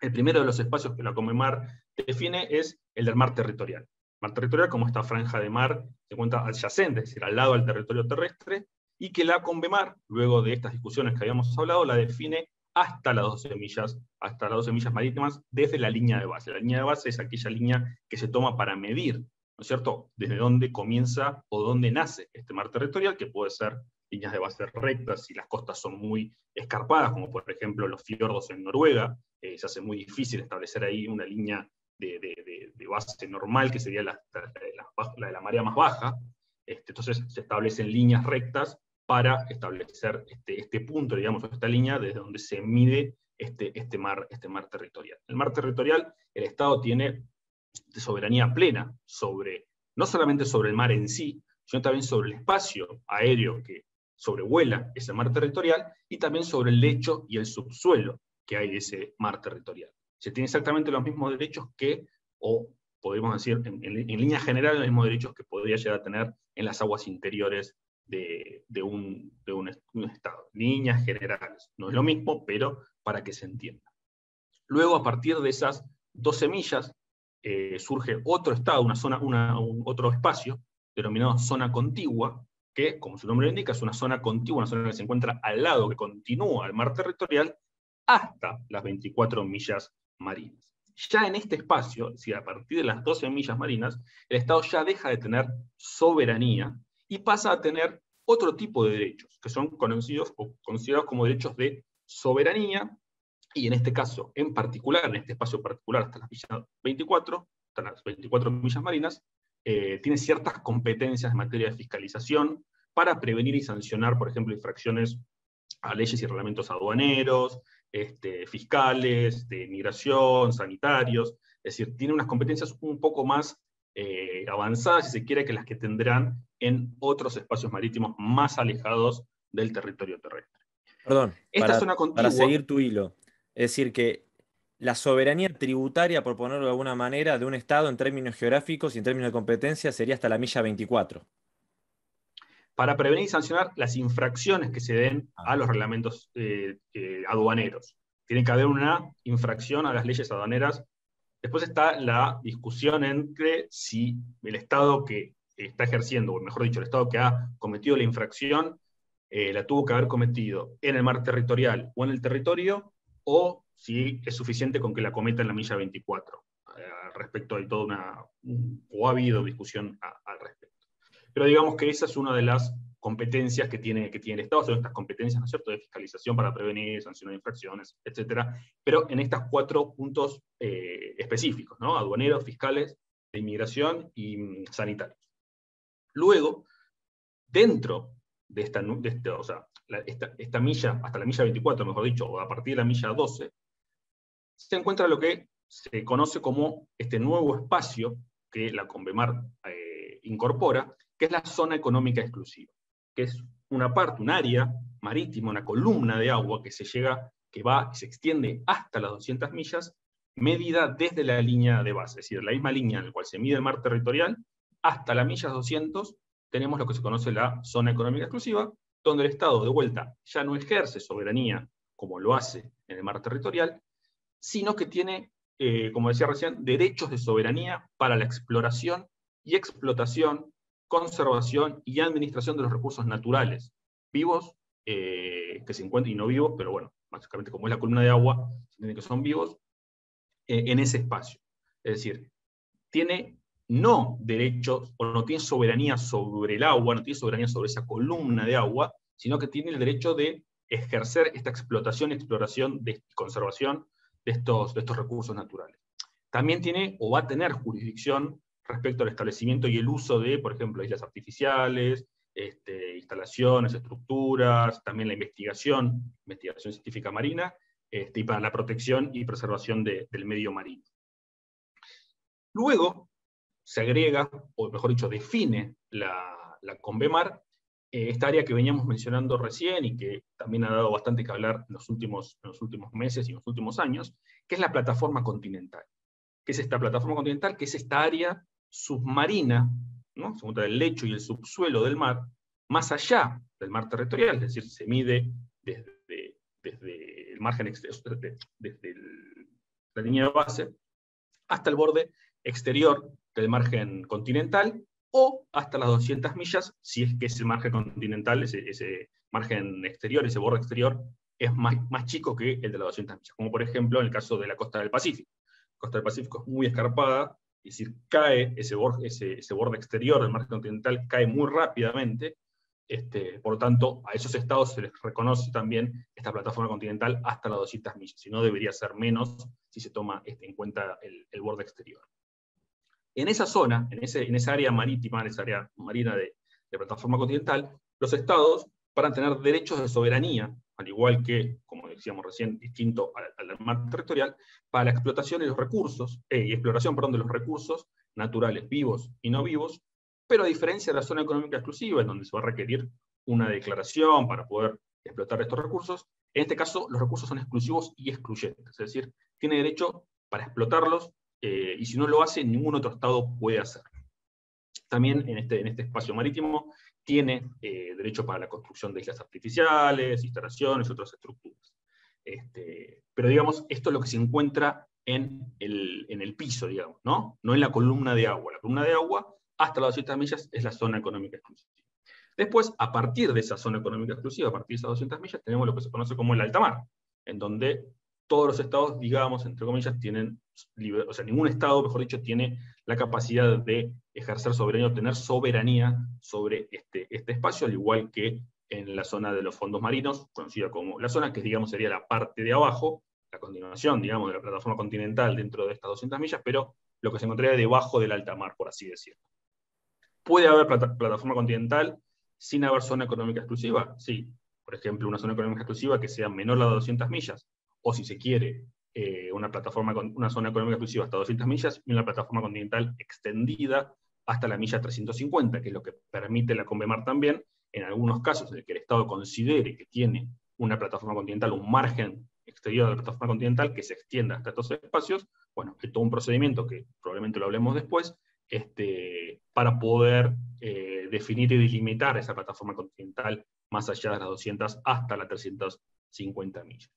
el primero de los espacios que la Comemar define es el del mar territorial. Mar territorial, como esta franja de mar se encuentra adyacente, es decir, al lado del territorio terrestre, y que la Convemar, luego de estas discusiones que habíamos hablado, la define hasta las 12 millas, hasta las 12 millas marítimas desde la línea de base. La línea de base es aquella línea que se toma para medir, ¿no es cierto?, desde dónde comienza o dónde nace este mar territorial, que puede ser líneas de base rectas y las costas son muy escarpadas, como por ejemplo los fiordos en Noruega, eh, se hace muy difícil establecer ahí una línea de, base normal, que sería la, de la marea más baja. Este, entonces se establecen líneas rectas para establecer este, este punto, digamos, esta línea desde donde se mide este, este, mar, este mar territorial. El mar territorial, el Estado tiene soberanía plena sobre, no solamente sobre el mar en sí, sino también sobre el espacio aéreo que sobrevuela ese mar territorial y también sobre el lecho y el subsuelo que hay de ese mar territorial. Se tiene exactamente los mismos derechos que, o podemos decir en, línea general, los mismos derechos que podría llegar a tener en las aguas interiores de, un, Estado. Líneas generales. No es lo mismo, pero para que se entienda. Luego, a partir de esas dos semillas, eh, surge otro estado, una zona, otro espacio, denominado zona contigua, que, como su nombre lo indica, es una zona contigua, una zona que se encuentra al lado, que continúa el mar territorial, hasta las 24 millas marinas. Ya en este espacio, si a partir de las 12 millas marinas, el Estado ya deja de tener soberanía y pasa a tener otro tipo de derechos, que son conocidos o considerados como derechos de soberanía, y en este caso, en particular, en este espacio particular, hasta las millas 24, hasta las 24 millas marinas, eh, tiene ciertas competencias en materia de fiscalización para prevenir y sancionar, por ejemplo, infracciones a leyes y reglamentos aduaneros, este, fiscales, de migración, sanitarios. Es decir, tiene unas competencias un poco más eh, avanzadas, si se quiere, que las que tendrán en otros espacios marítimos más alejados del territorio terrestre. Perdón, para seguir tu hilo. Es decir, que la soberanía tributaria, por ponerlo de alguna manera, de un Estado en términos geográficos y en términos de competencia sería hasta la milla 24. Para prevenir y sancionar las infracciones que se den a ah. los reglamentos eh, eh, aduaneros. Tiene que haber una infracción a las leyes aduaneras. Después está la discusión entre si el Estado que está ejerciendo, o mejor dicho, el Estado que ha cometido la infracción, eh, la tuvo que haber cometido en el mar territorial o en el territorio, o si es suficiente con que la cometa en la milla 24. Eh, respecto hay toda una, o ha habido discusión al respecto. Pero digamos que esa es una de las competencias que tiene, que tiene el Estado, son estas competencias, ¿no es cierto?, de fiscalización para prevenir, sancionar infracciones, etcétera, pero en estos cuatro puntos eh, específicos, ¿no? Aduaneros, fiscales, de inmigración y mm, sanitarios. Luego, dentro de esta, de este, o sea, esta, milla, hasta la milla 24, mejor dicho, o a partir de la milla 12, se encuentra lo que se conoce como este nuevo espacio que la Convemar eh, incorpora, que es la zona económica exclusiva que es una parte, un área marítima, una columna de agua que se llega, que va y se extiende hasta las 200 millas, medida desde la línea de base, es decir, la misma línea en la cual se mide el mar territorial, hasta la milla 200 tenemos lo que se conoce la zona económica exclusiva, donde el Estado de vuelta ya no ejerce soberanía como lo hace en el mar territorial, sino que tiene, eh, como decía recién, derechos de soberanía para la exploración y explotación conservación y administración de los recursos naturales, vivos, eh, que se encuentran, y no vivos, pero bueno, básicamente como es la columna de agua, se entiende que son vivos, eh, en ese espacio. Es decir, tiene no derechos o no tiene soberanía sobre el agua, no tiene soberanía sobre esa columna de agua, sino que tiene el derecho de ejercer esta explotación exploración y conservación de estos, de estos recursos naturales. También tiene o va a tener jurisdicción respecto al establecimiento y el uso de, por ejemplo, islas artificiales, este, instalaciones, estructuras, también la investigación, investigación científica marina, este, y para la protección y preservación del medio marino. Luego se agrega, o mejor dicho, define la, la Convemar, eh, esta área que veníamos mencionando recién y que también ha dado bastante que hablar en los, últimos, los últimos meses y en los últimos años, que es la plataforma continental. ¿Qué es esta plataforma continental? Que es esta área submarina, ¿no? se encuentra el lecho y el subsuelo del mar, más allá del mar territorial, es decir, se mide desde, desde el margen desde, la línea de base hasta el borde exterior del margen continental o hasta las 200 millas, si es que ese margen continental, ese, ese margen exterior, ese borde exterior, es más, más, chico que el de las 200 millas, como por ejemplo en el caso de la costa del Pacífico. La costa del Pacífico es muy escarpada, es decir, cae ese borde, ese, borde exterior del margen continental, cae muy rápidamente, este, por lo tanto, a esos estados se les reconoce también esta plataforma continental hasta las 200 millas, si no debería ser menos si se toma este, en cuenta el, borde exterior. En esa zona, en, ese, en esa área marítima, en esa área marina de, de plataforma continental, los estados, para tener derechos de soberanía al igual que, como decíamos recién, distinto al, mar territorial, para la explotación de los recursos, eh, y exploración perdón, de los recursos naturales, vivos y no vivos, pero a diferencia de la zona económica exclusiva, en donde se va a requerir una declaración para poder explotar estos recursos, en este caso los recursos son exclusivos y excluyentes, es decir, tiene derecho para explotarlos eh, y si no lo hace, ningún otro Estado puede hacerlo. También en este, en este espacio marítimo tiene eh, derecho para la construcción de islas artificiales, instalaciones y otras estructuras. Este, pero digamos, esto es lo que se encuentra en el, en el, piso, digamos, ¿no? No en la columna de agua. La columna de agua, hasta las 200 millas, es la zona económica exclusiva. Después, a partir de esa zona económica exclusiva, a partir de esas 200 millas, tenemos lo que se conoce como el alta mar, en donde todos los estados, digamos, entre comillas, tienen, o sea, ningún estado, mejor dicho, tiene la capacidad de ejercer soberanía o tener soberanía sobre este, este espacio, al igual que en la zona de los fondos marinos, conocida como la zona, que digamos sería la parte de abajo, la continuación, digamos, de la plataforma continental dentro de estas 200 millas, pero lo que se encontraría debajo del alta mar, por así decirlo. ¿Puede haber plataforma continental sin haber zona económica exclusiva? Sí. Por ejemplo, una zona económica exclusiva que sea menor a 200 millas, o si se quiere, eh, una, plataforma con, una zona económica exclusiva hasta 200 millas y una plataforma continental extendida hasta la milla 350, que es lo que permite la Convemar también, en algunos casos en el que el Estado considere que tiene una plataforma continental, un margen exterior de la plataforma continental que se extienda hasta estos espacios, bueno, es todo un procedimiento que probablemente lo hablemos después, este, para poder eh, definir y delimitar esa plataforma continental más allá de las 200 hasta las 350 millas.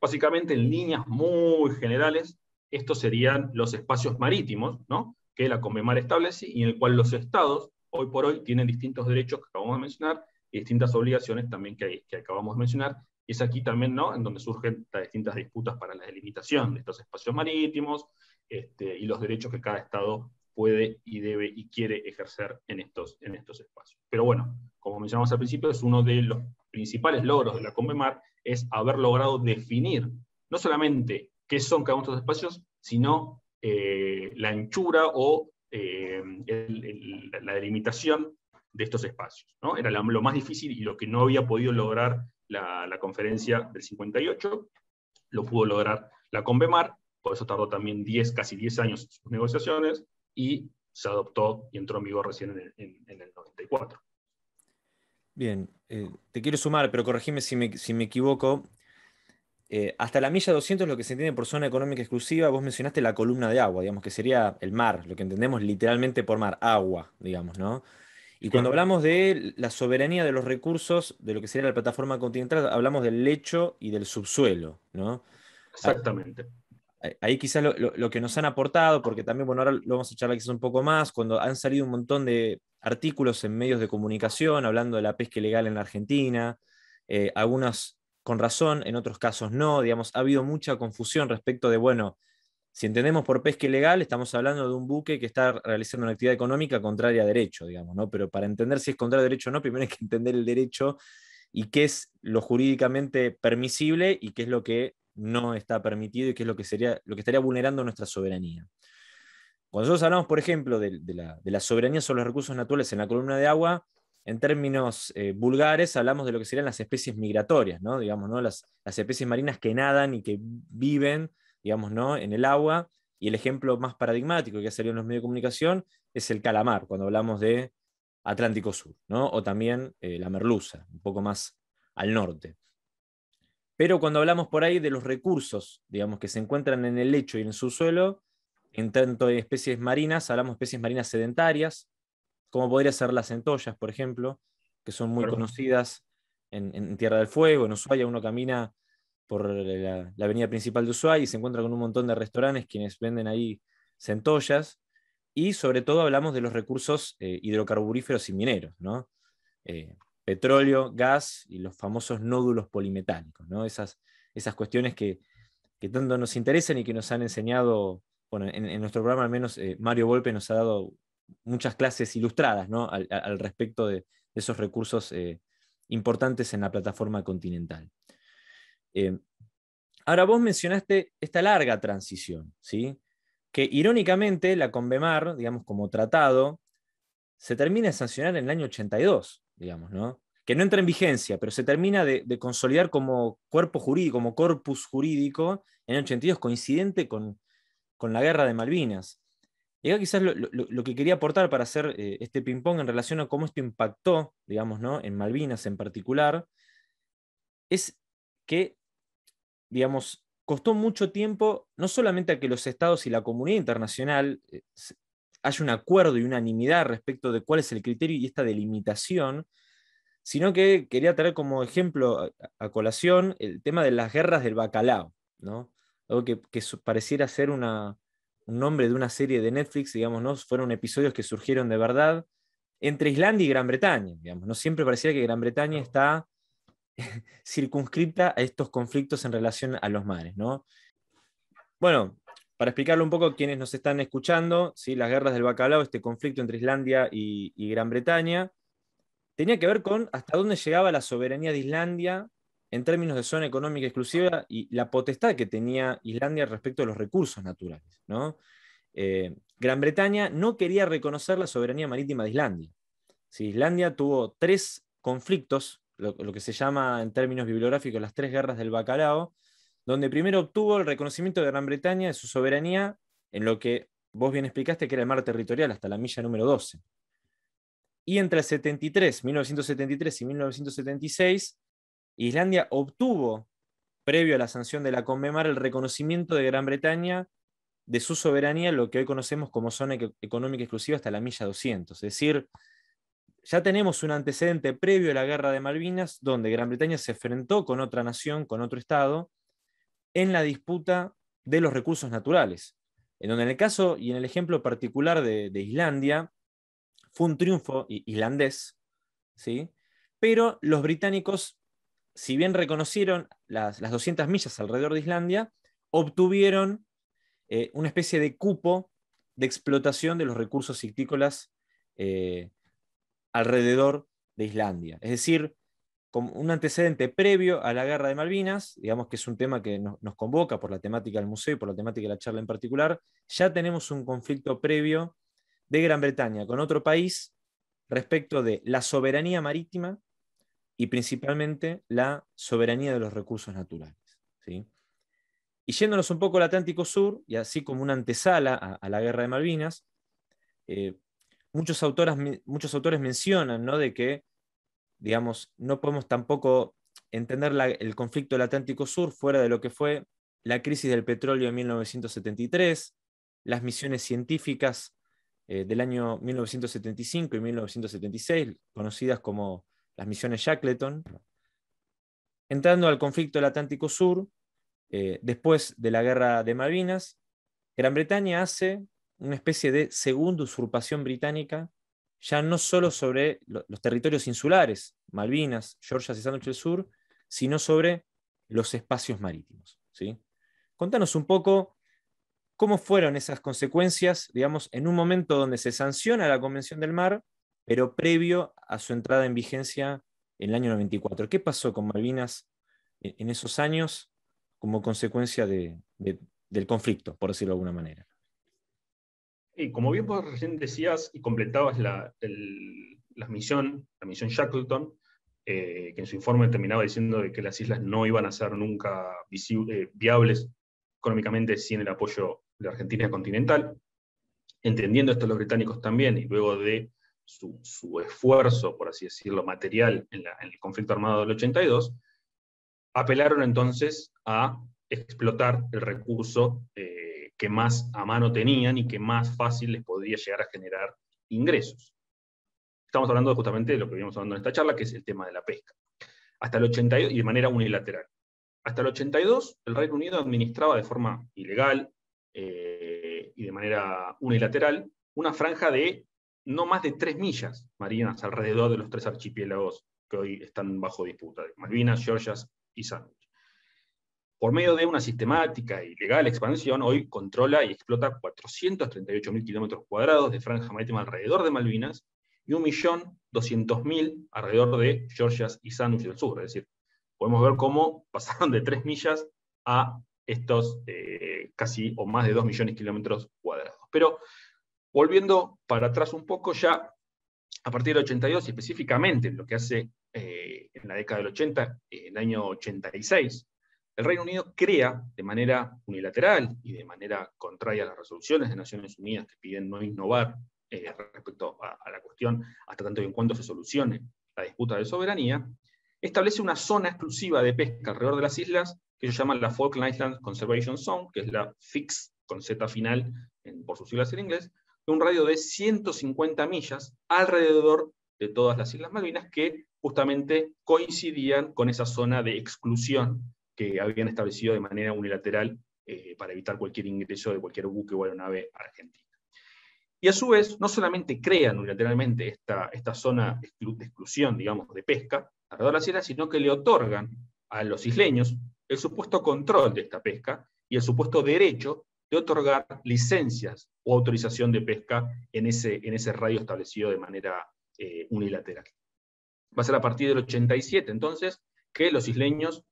Básicamente, en líneas muy generales, estos serían los espacios marítimos, ¿no? Que la Convemar establece y en el cual los estados, hoy por hoy, tienen distintos derechos que acabamos de mencionar y distintas obligaciones también que, acabamos de mencionar. Y es aquí también ¿no? en donde surgen las distintas disputas para la delimitación de estos espacios marítimos este, y los derechos que cada estado puede y debe y quiere ejercer en estos, en estos espacios. Pero bueno, como mencionamos al principio, es uno de los principales logros de la CONVEMAR, es haber logrado definir no solamente qué son cada uno de estos espacios, sino eh, la anchura o eh, la delimitación de estos espacios. ¿no? Era lo más difícil y lo que no había podido lograr la, conferencia del 58, lo pudo lograr la CONVEMAR, por eso tardó también 10, casi 10 años en sus negociaciones, y se adoptó y entró en vigor recién en el, 94. Bien, eh, te quiero sumar, pero corregime si me, si me equivoco. Eh, hasta la milla 200 lo que se entiende por zona económica exclusiva, vos mencionaste la columna de agua, digamos, que sería el mar, lo que entendemos literalmente por mar, agua, digamos, ¿no? Y cuando hablamos de la soberanía de los recursos de lo que sería la plataforma continental, hablamos del lecho y del subsuelo, ¿no? Exactamente ahí quizás lo, que nos han aportado, porque también, bueno, ahora lo vamos a charlar quizás un poco más, cuando han salido un montón de artículos en medios de comunicación hablando de la pesca ilegal en la Argentina, eh, algunas con razón, en otros casos no, digamos, ha habido mucha confusión respecto de, bueno, si entendemos por pesca ilegal, estamos hablando de un buque que está realizando una actividad económica contraria a derecho, digamos, ¿no? Pero para entender si es contrario a derecho o no, primero hay que entender el derecho y qué es lo jurídicamente permisible y qué es lo que no está permitido y qué es lo que, sería, lo que estaría vulnerando nuestra soberanía. Cuando nosotros hablamos, por ejemplo, de, la, soberanía sobre los recursos naturales en la columna de agua, en términos eh, vulgares hablamos de lo que serían las especies migratorias, ¿no? Digamos, ¿no? Las, especies marinas que nadan y que viven digamos, ¿no? en el agua. Y el ejemplo más paradigmático que ha salido en los medios de comunicación es el calamar, cuando hablamos de Atlántico Sur, ¿no? o también eh, la merluza, un poco más al norte. Pero cuando hablamos por ahí de los recursos, digamos, que se encuentran en el lecho y en su suelo, en tanto de especies marinas, hablamos de especies marinas sedentarias, como podría ser las centollas, por ejemplo, que son muy conocidas en, Tierra del Fuego, en Ushuaia uno camina por la, avenida principal de Ushuaia y se encuentra con un montón de restaurantes quienes venden ahí centollas, y sobre todo hablamos de los recursos eh, hidrocarburíferos y mineros, ¿no? Eh, petróleo, gas y los famosos nódulos polimetálicos, ¿no? esas, esas cuestiones que, tanto nos interesan y que nos han enseñado, bueno, en, nuestro programa al menos eh, Mario Volpe nos ha dado muchas clases ilustradas ¿no? al, respecto de, esos recursos eh, importantes en la plataforma continental. Eh, ahora vos mencionaste esta larga transición, ¿sí? que irónicamente la Convemar, digamos como tratado, se termina de sancionar en el año 82 digamos, ¿no? que no entra en vigencia, pero se termina de, consolidar como cuerpo jurídico, como corpus jurídico en el 82, coincidente con, la guerra de Malvinas. Y acá quizás lo, que quería aportar para hacer eh, este ping-pong en relación a cómo esto impactó, digamos, ¿no? en Malvinas en particular, es que, digamos, costó mucho tiempo, no solamente a que los estados y la comunidad internacional eh, haya un acuerdo y unanimidad respecto de cuál es el criterio y esta delimitación, sino que quería traer como ejemplo a, colación el tema de las guerras del bacalao, ¿no? algo que, pareciera ser un nombre de una serie de Netflix, digamos, ¿no? fueron episodios que surgieron de verdad entre Islandia y Gran Bretaña, digamos, ¿no? siempre pareciera que Gran Bretaña está circunscripta a estos conflictos en relación a los mares. ¿no? Bueno, para explicarlo un poco a quienes nos están escuchando, ¿sí? las guerras del bacalao, este conflicto entre Islandia y, Gran Bretaña, tenía que ver con hasta dónde llegaba la soberanía de Islandia en términos de zona económica exclusiva y la potestad que tenía Islandia respecto a los recursos naturales. ¿no? Eh, Gran Bretaña no quería reconocer la soberanía marítima de Islandia. Islandia tuvo tres conflictos, lo, que se llama en términos bibliográficos las tres guerras del bacalao, donde primero obtuvo el reconocimiento de Gran Bretaña de su soberanía en lo que vos bien explicaste que era el mar territorial hasta la milla número 12. Y entre el 73, 1973 y 1976, Islandia obtuvo, previo a la sanción de la Conmemar, el reconocimiento de Gran Bretaña de su soberanía, lo que hoy conocemos como zona económica exclusiva hasta la milla 200. Es decir, ya tenemos un antecedente previo a la guerra de Malvinas, donde Gran Bretaña se enfrentó con otra nación, con otro Estado, en la disputa de los recursos naturales, en donde en el caso y en el ejemplo particular de, Islandia fue un triunfo islandés, ¿sí? pero los británicos, si bien reconocieron las, 200 millas alrededor de Islandia, obtuvieron eh, una especie de cupo de explotación de los recursos cictícolas eh, alrededor de Islandia. Es decir, como un antecedente previo a la guerra de Malvinas, digamos que es un tema que nos convoca por la temática del museo y por la temática de la charla en particular, ya tenemos un conflicto previo de Gran Bretaña con otro país respecto de la soberanía marítima y principalmente la soberanía de los recursos naturales. ¿sí? Y yéndonos un poco al Atlántico Sur, y así como una antesala a, la guerra de Malvinas, eh, muchos, autores, muchos autores mencionan ¿no? de que, digamos, no podemos tampoco entender el conflicto del Atlántico Sur fuera de lo que fue la crisis del petróleo en 1973, las misiones científicas eh, del año 1975 y 1976, conocidas como las misiones Shackleton. Entrando al conflicto del Atlántico Sur, eh, después de la guerra de Malvinas, Gran Bretaña hace una especie de segunda usurpación británica, ya no solo sobre los territorios insulares, Malvinas, Georgia y Sandwich del Sur, sino sobre los espacios marítimos. ¿sí? Contanos un poco ¿Cómo fueron esas consecuencias, digamos, en un momento donde se sanciona la Convención del Mar, pero previo a su entrada en vigencia en el año 94? ¿Qué pasó con Malvinas en esos años como consecuencia del conflicto, por decirlo de alguna manera? Y como bien vos recién decías y completabas la, misión, la misión Shackleton, eh, que en su informe terminaba diciendo de que las islas no iban a ser nunca eh, viables económicamente sin el apoyo de Argentina continental. Entendiendo esto los británicos también, y luego de su, esfuerzo, por así decirlo, material en, el conflicto armado del 82, apelaron entonces a explotar el recurso eh, que más a mano tenían y que más fácil les podría llegar a generar ingresos. Estamos hablando justamente de lo que veníamos hablando en esta charla, que es el tema de la pesca. Hasta el 82, y de manera unilateral. Hasta el 82, el Reino Unido administraba de forma ilegal eh, y de manera unilateral una franja de no más de tres millas marinas alrededor de los tres archipiélagos que hoy están bajo disputa, Malvinas, Georgias y Sandwich. Por medio de una sistemática y legal expansión, hoy controla y explota 438.000 kilómetros cuadrados de franja marítima alrededor de Malvinas y 1.200.000 alrededor de Georgias y Sandwich del Sur. Es decir, podemos ver cómo pasaron de tres millas a estos eh, casi o más de 2 millones de kilómetros cuadrados. Pero volviendo para atrás un poco, ya a partir del 82 y específicamente lo que hace eh, en la década del 80, en el año 86, el Reino Unido crea de manera unilateral y de manera contraria a las resoluciones de Naciones Unidas que piden no innovar eh, respecto a, a, la cuestión hasta tanto y en cuanto se solucione la disputa de soberanía, establece una zona exclusiva de pesca alrededor de las islas que ellos llaman la Falkland Islands Conservation Zone, que es la FIX con Z final por sus siglas en inglés, de un radio de 150 millas alrededor de todas las Islas Malvinas que justamente coincidían con esa zona de exclusión que habían establecido de manera unilateral eh, para evitar cualquier ingreso de cualquier buque o aeronave argentina. Y a su vez, no solamente crean unilateralmente esta, esta zona de exclusión, digamos, de pesca alrededor de las islas, sino que le otorgan a los isleños el supuesto control de esta pesca y el supuesto derecho de otorgar licencias o autorización de pesca en ese, en ese radio establecido de manera eh, unilateral. Va a ser a partir del 87, entonces, que los isleños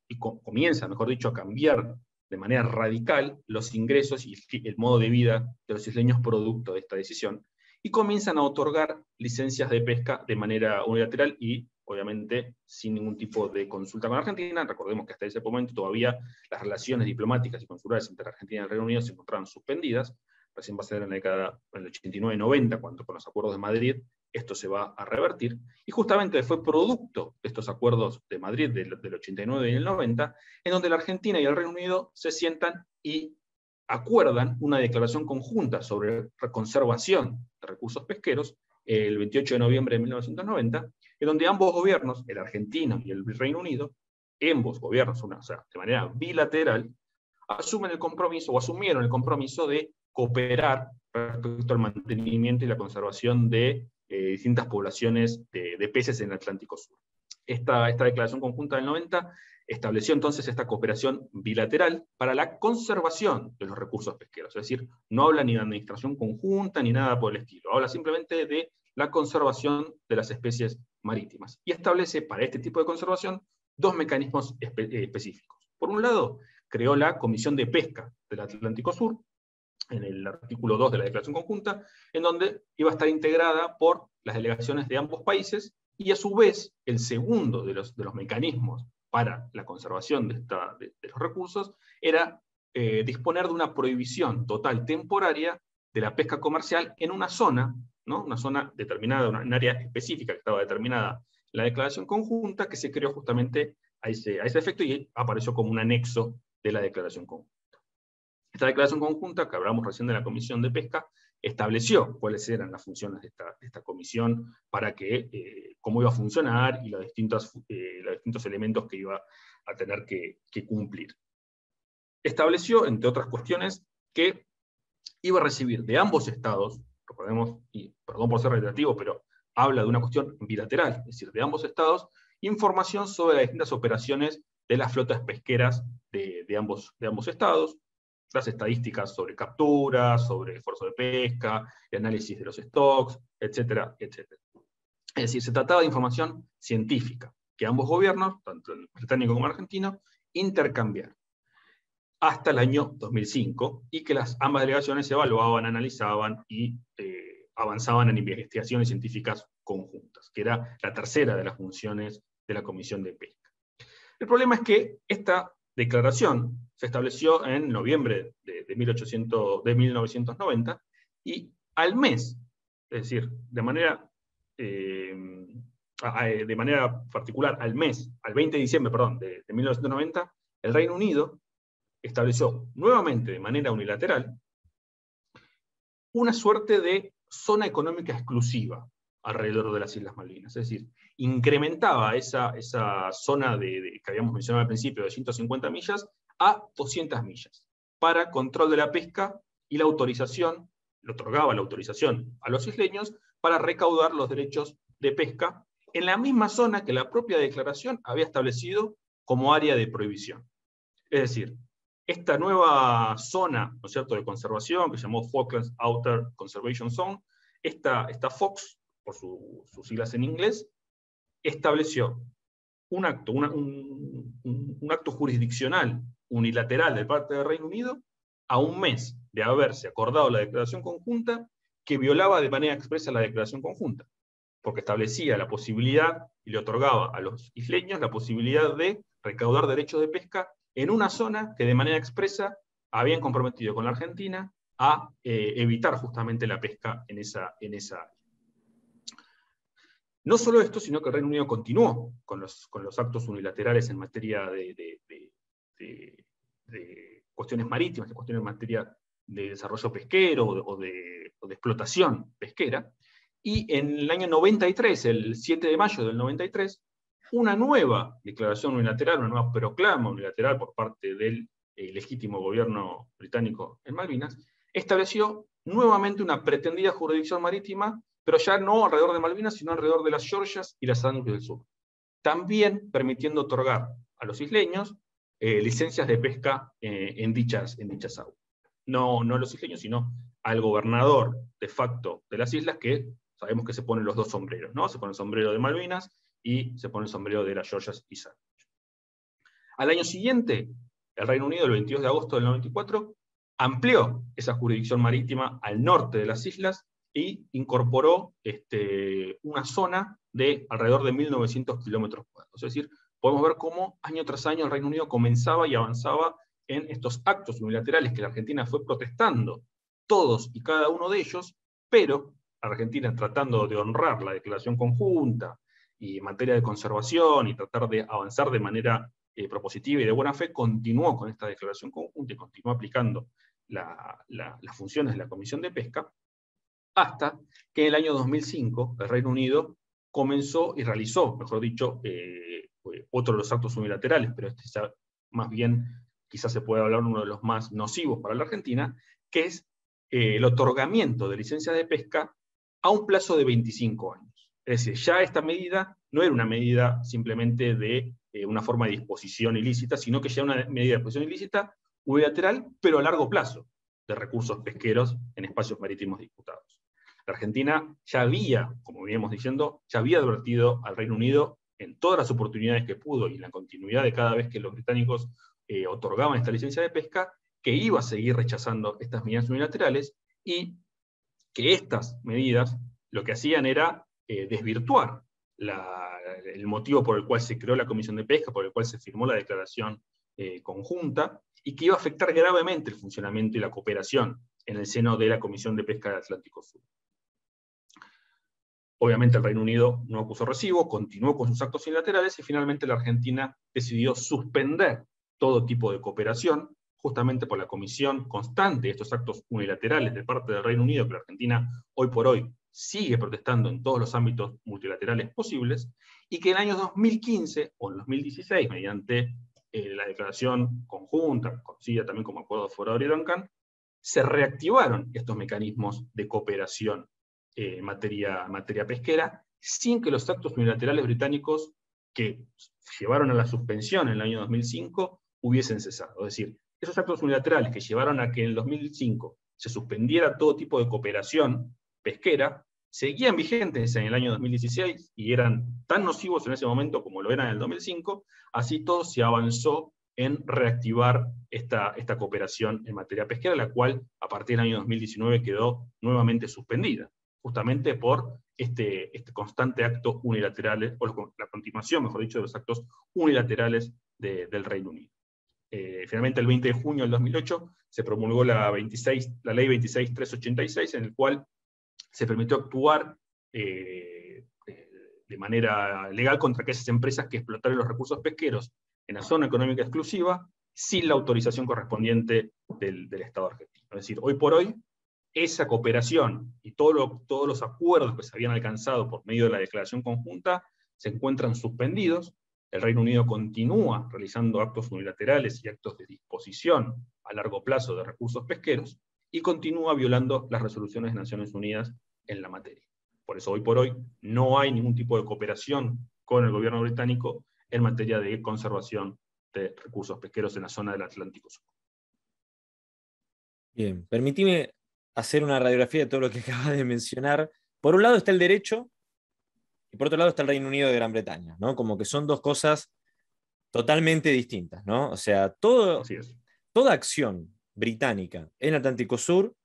comienzan, mejor dicho, a cambiar de manera radical los ingresos y el modo de vida de los isleños producto de esta decisión, y comienzan a otorgar licencias de pesca de manera unilateral y obviamente sin ningún tipo de consulta con Argentina. Recordemos que hasta ese momento todavía las relaciones diplomáticas y consulares entre Argentina y el Reino Unido se encontraban suspendidas. Recién va a ser en la década del 89-90, cuando con los acuerdos de Madrid esto se va a revertir. Y justamente fue producto de estos acuerdos de Madrid del, del 89 y el 90, en donde la Argentina y el Reino Unido se sientan y acuerdan una declaración conjunta sobre conservación de recursos pesqueros el 28 de noviembre de 1990, en donde ambos gobiernos, el argentino y el Reino Unido, ambos gobiernos, o sea, de manera bilateral, asumen el compromiso o asumieron el compromiso de cooperar respecto al mantenimiento y la conservación de eh, distintas poblaciones de, peces en el Atlántico Sur. Esta, esta declaración conjunta del 90 estableció entonces esta cooperación bilateral para la conservación de los recursos pesqueros. Es decir, no habla ni de administración conjunta ni nada por el estilo. Habla simplemente de la conservación de las especies marítimas y establece para este tipo de conservación dos mecanismos eh, específicos. Por un lado, creó la Comisión de Pesca del Atlántico Sur, en el artículo 2 de la Declaración Conjunta, en donde iba a estar integrada por las delegaciones de ambos países y a su vez el segundo de los, mecanismos para la conservación de, los recursos era eh, disponer de una prohibición total temporaria de la pesca comercial en una zona, ¿no? una zona determinada, una, área específica que estaba determinada la declaración conjunta, que se creó justamente a ese, a ese efecto y apareció como un anexo de la declaración conjunta. Esta declaración conjunta, que hablamos recién de la Comisión de Pesca, estableció cuáles eran las funciones de esta, comisión para que, eh, cómo iba a funcionar y los distintos, eh, los distintos elementos que iba a tener que cumplir. Estableció, entre otras cuestiones, que iba a recibir de ambos estados, recordemos, y perdón por ser reiterativo, pero habla de una cuestión bilateral, es decir, de ambos estados, información sobre las distintas operaciones de las flotas pesqueras de, ambos, de ambos estados, las estadísticas sobre capturas, sobre esfuerzo de pesca, el análisis de los stocks, etcétera, etcétera. Es decir, se trataba de información científica que ambos gobiernos, tanto el británico como el argentino, intercambiaron hasta el año 2005 y que las ambas delegaciones evaluaban, analizaban y eh, avanzaban en investigaciones científicas conjuntas, que era la tercera de las funciones de la Comisión de Pesca. El problema es que esta declaración se estableció en noviembre de, 1800, de 1990 y al mes, es decir, de manera, eh, particular al mes, al 20 de diciembre perdón, de, de 1990, el Reino Unido estableció nuevamente de manera unilateral una suerte de zona económica exclusiva alrededor de las Islas Malvinas. Es decir, incrementaba esa, esa zona de, que habíamos mencionado al principio de 150 millas a 200 millas para control de la pesca y la autorización, le otorgaba la autorización a los isleños para recaudar los derechos de pesca en la misma zona que la propia declaración había establecido como área de prohibición. Es decir, esta nueva zona ¿no es cierto? de conservación, que se llamó Falklands Outer Conservation Zone, esta, esta FOX, por sus siglas en inglés, estableció un acto, un, acto jurisdiccional unilateral de parte del Reino Unido a un mes de haberse acordado la declaración conjunta que violaba de manera expresa la declaración conjunta, porque establecía la posibilidad y le otorgaba a los isleños la posibilidad de recaudar derechos de pesca en una zona que de manera expresa habían comprometido con la Argentina a eh, evitar justamente la pesca en esa, en esa área. No solo esto, sino que el Reino Unido continuó con los, con los actos unilaterales en materia de, cuestiones marítimas, de cuestiones en materia de desarrollo pesquero o de, explotación pesquera. Y en el año 93, el 7 de mayo del 93, una nueva declaración unilateral, una nueva proclama unilateral por parte del eh, legítimo gobierno británico en Malvinas, estableció nuevamente una pretendida jurisdicción marítima pero ya no alrededor de Malvinas, sino alrededor de las Georgias y las Andes del Sur. También permitiendo otorgar a los isleños eh, licencias de pesca eh, en, dichas, en dichas aguas. No, no a los isleños, sino al gobernador de facto de las islas, que sabemos que se ponen los dos sombreros, ¿no? Se pone el sombrero de Malvinas y se pone el sombrero de las Georgias y Sandwich. Al año siguiente, el Reino Unido, el 22 de agosto del 94, amplió esa jurisdicción marítima al norte de las islas y incorporó este, una zona de alrededor de 1.900 kilómetros cuadrados. Es decir, podemos ver cómo año tras año el Reino Unido comenzaba y avanzaba en estos actos unilaterales que la Argentina fue protestando, todos y cada uno de ellos, pero Argentina tratando de honrar la declaración conjunta y en materia de conservación y tratar de avanzar de manera eh, propositiva y de buena fe, continuó con esta declaración conjunta y continuó aplicando las funciones de la Comisión de Pesca, hasta que en el año 2005 el Reino Unido comenzó y realizó, mejor dicho, eh, otro de los actos unilaterales, pero este más bien quizás se puede hablar uno de los más nocivos para la Argentina, que es eh, el otorgamiento de licencias de pesca a un plazo de 25 años. Es decir, ya esta medida no era una medida simplemente de eh, una forma de disposición ilícita, sino que ya una medida de disposición ilícita unilateral, pero a largo plazo, de recursos pesqueros en espacios marítimos disputados. La Argentina ya había, como veníamos diciendo, ya había advertido al Reino Unido en todas las oportunidades que pudo y en la continuidad de cada vez que los británicos eh, otorgaban esta licencia de pesca, que iba a seguir rechazando estas medidas unilaterales y que estas medidas lo que hacían era eh, desvirtuar el motivo por el cual se creó la Comisión de Pesca, por el cual se firmó la declaración eh, conjunta, y que iba a afectar gravemente el funcionamiento y la cooperación en el seno de la Comisión de Pesca del Atlántico Sur. Obviamente el Reino Unido no acusó recibo, continuó con sus actos unilaterales y finalmente la Argentina decidió suspender todo tipo de cooperación, justamente por la comisión constante de estos actos unilaterales de parte del Reino Unido, que la Argentina hoy por hoy sigue protestando en todos los ámbitos multilaterales posibles, y que en el año 2015 o en 2016, mediante eh, la declaración conjunta, conocida también como Acuerdo de Forador y Duncan, se reactivaron estos mecanismos de cooperación eh, en materia, materia pesquera, sin que los actos unilaterales británicos que llevaron a la suspensión en el año 2005 hubiesen cesado. Es decir, esos actos unilaterales que llevaron a que en el 2005 se suspendiera todo tipo de cooperación pesquera, seguían vigentes en el año 2016 y eran tan nocivos en ese momento como lo eran en el 2005, así todo se avanzó en reactivar esta, esta cooperación en materia pesquera, la cual a partir del año 2019 quedó nuevamente suspendida, justamente por este, este constante acto unilateral, o la continuación, mejor dicho, de los actos unilaterales del Reino Unido. Eh, finalmente, el 20 de junio del 2008 se promulgó la, 26, la ley 26386, en el cual se permitió actuar eh, eh, de manera legal contra aquellas empresas que explotaron los recursos pesqueros en la zona económica exclusiva sin la autorización correspondiente del, Estado argentino. Es decir, hoy por hoy, esa cooperación y todos los acuerdos que se habían alcanzado por medio de la declaración conjunta se encuentran suspendidos. El Reino Unido continúa realizando actos unilaterales y actos de disposición a largo plazo de recursos pesqueros, y continúa violando las resoluciones de Naciones Unidas en la materia. Por eso hoy por hoy no hay ningún tipo de cooperación con el gobierno británico en materia de conservación de recursos pesqueros en la zona del Atlántico Sur. Bien, permíteme hacer una radiografía de todo lo que acabas de mencionar. Por un lado está el derecho y por otro lado está el Reino Unido de Gran Bretaña, ¿no? Como que son dos cosas totalmente distintas, ¿no? O sea, todo, toda acción británica en Atlántico Sur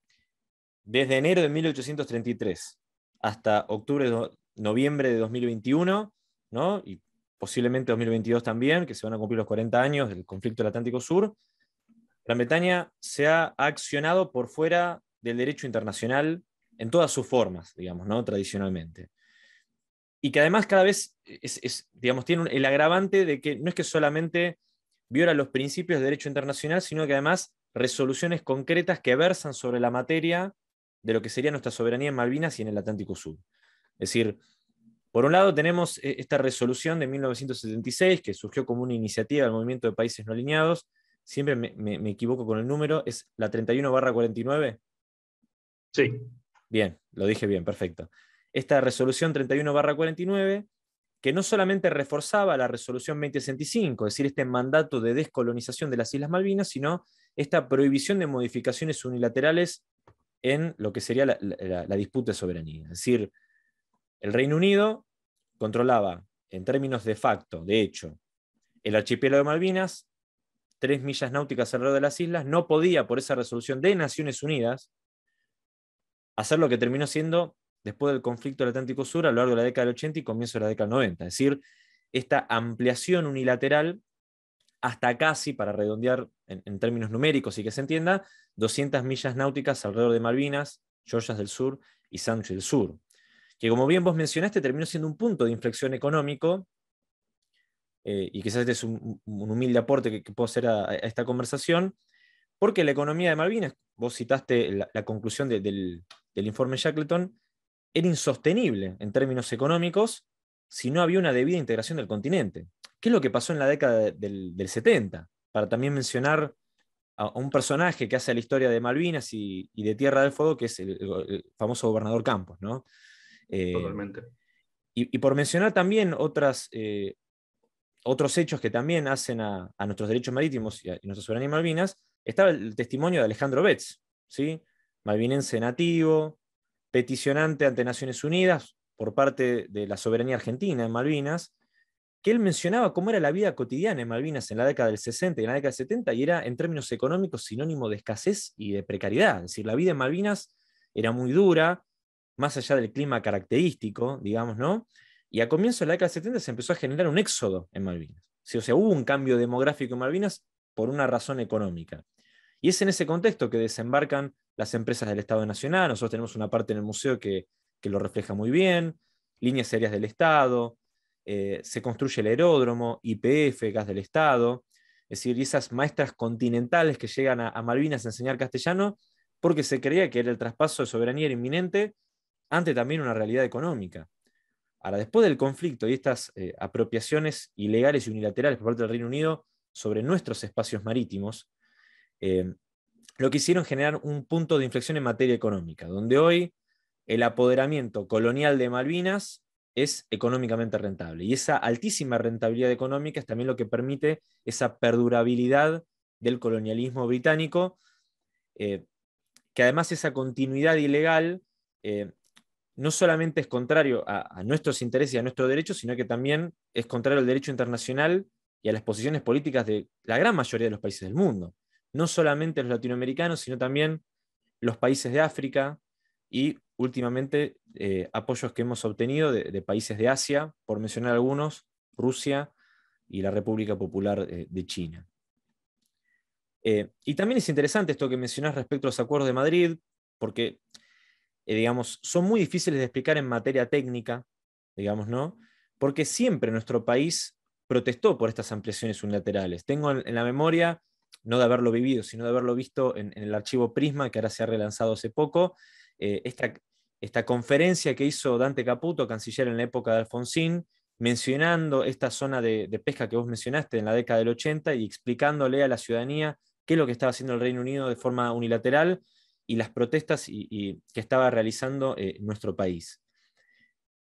desde enero de 1833 hasta octubre, noviembre de 2021, ¿no? y posiblemente 2022 también, que se van a cumplir los 40 años del conflicto del Atlántico Sur, Gran Bretaña se ha accionado por fuera del derecho internacional en todas sus formas, digamos, ¿no? tradicionalmente. Y que además cada vez es, digamos, tiene el agravante de que no es que solamente viola los principios de derecho internacional, sino que además resoluciones concretas que versan sobre la materia de lo que sería nuestra soberanía en Malvinas y en el Atlántico Sur. Es decir, por un lado tenemos eh, esta resolución de 1976 que surgió como una iniciativa del Movimiento de Países No Alineados, siempre me, equivoco con el número, ¿es la 31 49? Sí. Bien, lo dije bien, perfecto. Esta resolución 31 49 que no solamente reforzaba la resolución 2065, es decir, este mandato de descolonización de las Islas Malvinas, sino esta prohibición de modificaciones unilaterales en lo que sería la, disputa de soberanía. Es decir, el Reino Unido controlaba, en términos de facto, de hecho, el archipiélago de Malvinas, tres millas náuticas alrededor de las islas, no podía, por esa resolución de Naciones Unidas, hacer lo que terminó siendo después del conflicto del Atlántico Sur a lo largo de la década del 80 y comienzo de la década del 90. Es decir, esta ampliación unilateral hasta casi, para redondear en, términos numéricos y que se entienda, 200 millas náuticas alrededor de Malvinas, Georgias del Sur y Sánchez del Sur. Que como bien vos mencionaste, terminó siendo un punto de inflexión económico, eh, y quizás este es un, humilde aporte que, puedo hacer a, esta conversación, porque la economía de Malvinas, vos citaste la, conclusión del, del informe Shackleton, era insostenible en términos económicos si no había una debida integración del continente. ¿Qué es lo que pasó en la década del, 70? Para también mencionar a, un personaje que hace la historia de Malvinas y, de Tierra del Fuego, que es el, famoso gobernador Campos. ¿no? Eh, Totalmente. Y, por mencionar también otras, eh, otros hechos que también hacen a, nuestros derechos marítimos y a, nuestra soberanía en Malvinas, estaba el testimonio de Alejandro Betz, ¿sí? malvinense nativo, peticionante ante Naciones Unidas por parte de la soberanía argentina en Malvinas, que él mencionaba cómo era la vida cotidiana en Malvinas en la década del 60 y en la década del 70, y era en términos económicos sinónimo de escasez y de precariedad. Es decir, la vida en Malvinas era muy dura, más allá del clima característico, digamos, ¿no? Y a comienzos de la década del 70 se empezó a generar un éxodo en Malvinas. O sea, hubo un cambio demográfico en Malvinas por una razón económica. Y es en ese contexto que desembarcan las empresas del Estado Nacional. Nosotros tenemos una parte en el museo que, lo refleja muy bien, líneas aéreas del Estado, eh, se construye el aeródromo, IPF, gas del Estado, es decir, esas maestras continentales que llegan a, Malvinas a enseñar castellano porque se creía que era el traspaso de soberanía inminente ante también una realidad económica. Ahora, después del conflicto y estas eh, apropiaciones ilegales y unilaterales por parte del Reino Unido sobre nuestros espacios marítimos, eh, lo que hicieron generar un punto de inflexión en materia económica, donde hoy el apoderamiento colonial de Malvinas es económicamente rentable. Y esa altísima rentabilidad económica es también lo que permite esa perdurabilidad del colonialismo británico, eh, que además esa continuidad ilegal eh, no solamente es contrario a, a, nuestros intereses y a nuestros derechos, sino que también es contrario al derecho internacional y a las posiciones políticas de la gran mayoría de los países del mundo no solamente los latinoamericanos, sino también los países de África y últimamente eh, apoyos que hemos obtenido de, países de Asia, por mencionar algunos, Rusia y la República Popular eh, de China. Eh, y también es interesante esto que mencionás respecto a los acuerdos de Madrid, porque, digamos, son muy difíciles de explicar en materia técnica, digamos, ¿no? Porque siempre nuestro país protestó por estas ampliaciones unilaterales. Tengo en la memoria no de haberlo vivido, sino de haberlo visto en, el archivo Prisma, que ahora se ha relanzado hace poco, esta, conferencia que hizo Dante Caputo, canciller en la época de Alfonsín, mencionando esta zona de, pesca que vos mencionaste en la década del 80 y explicándole a la ciudadanía qué es lo que estaba haciendo el Reino Unido de forma unilateral y las protestas que estaba realizando eh, nuestro país.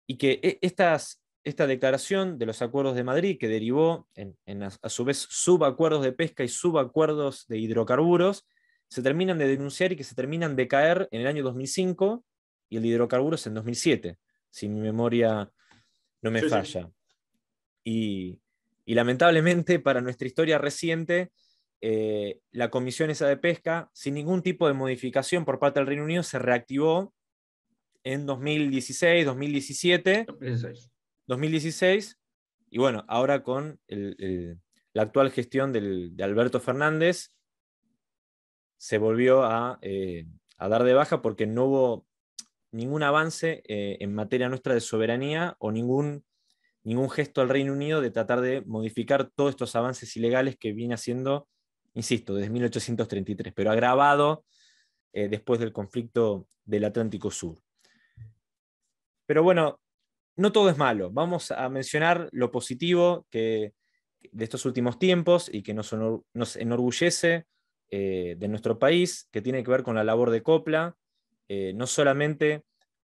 Y que e, estas, esta declaración de los acuerdos de Madrid, que derivó en, a, su vez subacuerdos de pesca y subacuerdos de hidrocarburos, se terminan de denunciar y que se terminan de caer en el año 2005 y el de hidrocarburos en 2007, si mi memoria no me falla. Y, lamentablemente para nuestra historia reciente, eh, la comisión esa de pesca, sin ningún tipo de modificación por parte del Reino Unido, se reactivó en 2016, 2017. 2016, y bueno, ahora con la actual gestión de Alberto Fernández, se volvió eh, a, dar de baja porque no hubo ningún avance eh, en materia nuestra de soberanía o ningún, ningún gesto al Reino Unido de tratar de modificar todos estos avances ilegales que viene haciendo, insisto, desde 1833, pero agravado eh, después del conflicto del Atlántico Sur. Pero bueno, no todo es malo. Vamos a mencionar lo positivo que, de estos últimos tiempos y que nos, enorgullece eh, de nuestro país, que tiene que ver con la labor de Copla, eh, no solamente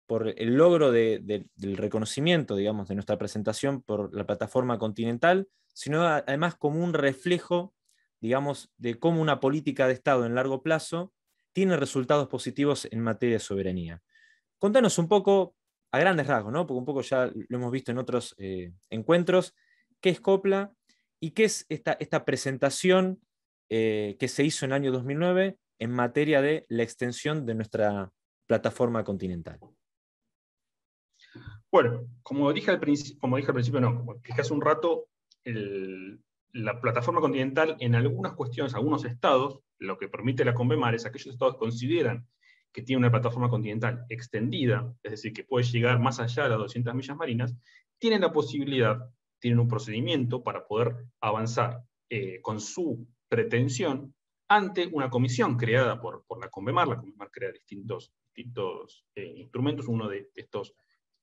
por el logro del reconocimiento, digamos, de nuestra presentación por la plataforma continental, sino además como un reflejo, digamos, de cómo una política de Estado en largo plazo tiene resultados positivos en materia de soberanía. Contanos un poco a grandes rasgos, ¿no? porque un poco ya lo hemos visto en otros eh, encuentros, qué es Copla y qué es esta, esta presentación eh, que se hizo en el año 2009 en materia de la extensión de nuestra plataforma continental. Bueno, como dije al, como dije al principio, no, como dije hace un rato, la plataforma continental en algunas cuestiones, algunos estados, lo que permite la Convemar es aquellos estados consideran que tiene una plataforma continental extendida, es decir, que puede llegar más allá de las 200 millas marinas, tienen la posibilidad, tienen un procedimiento para poder avanzar eh, con su pretensión ante una comisión creada por, por la Convemar. La Convemar crea distintos, distintos eh, instrumentos, uno de estos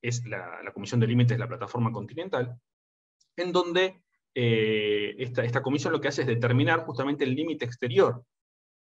es la, Comisión de Límites de la Plataforma Continental, en donde eh, esta, esta comisión lo que hace es determinar justamente el límite exterior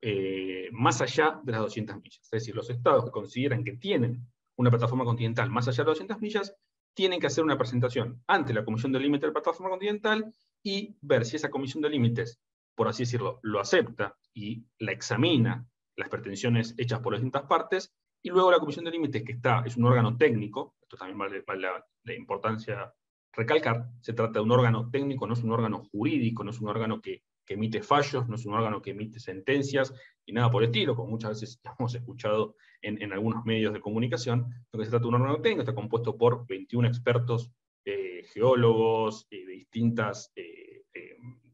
eh, más allá de las 200 millas. Es decir, los estados que consideran que tienen una plataforma continental más allá de las 200 millas, tienen que hacer una presentación ante la Comisión de Límites de la Plataforma Continental y ver si esa Comisión de Límites, por así decirlo, lo acepta y la examina las pretensiones hechas por las distintas partes, Y luego la Comisión de Límites, que está, es un órgano técnico, esto también vale, la, importancia recalcar, se trata de un órgano técnico, no es un órgano jurídico, no es un órgano que, emite fallos, no es un órgano que emite sentencias y nada por el estilo, como muchas veces hemos escuchado en, en algunos medios de comunicación, lo que se trata de un órgano técnico, está compuesto por 21 expertos eh, geólogos eh, de distintas, eh,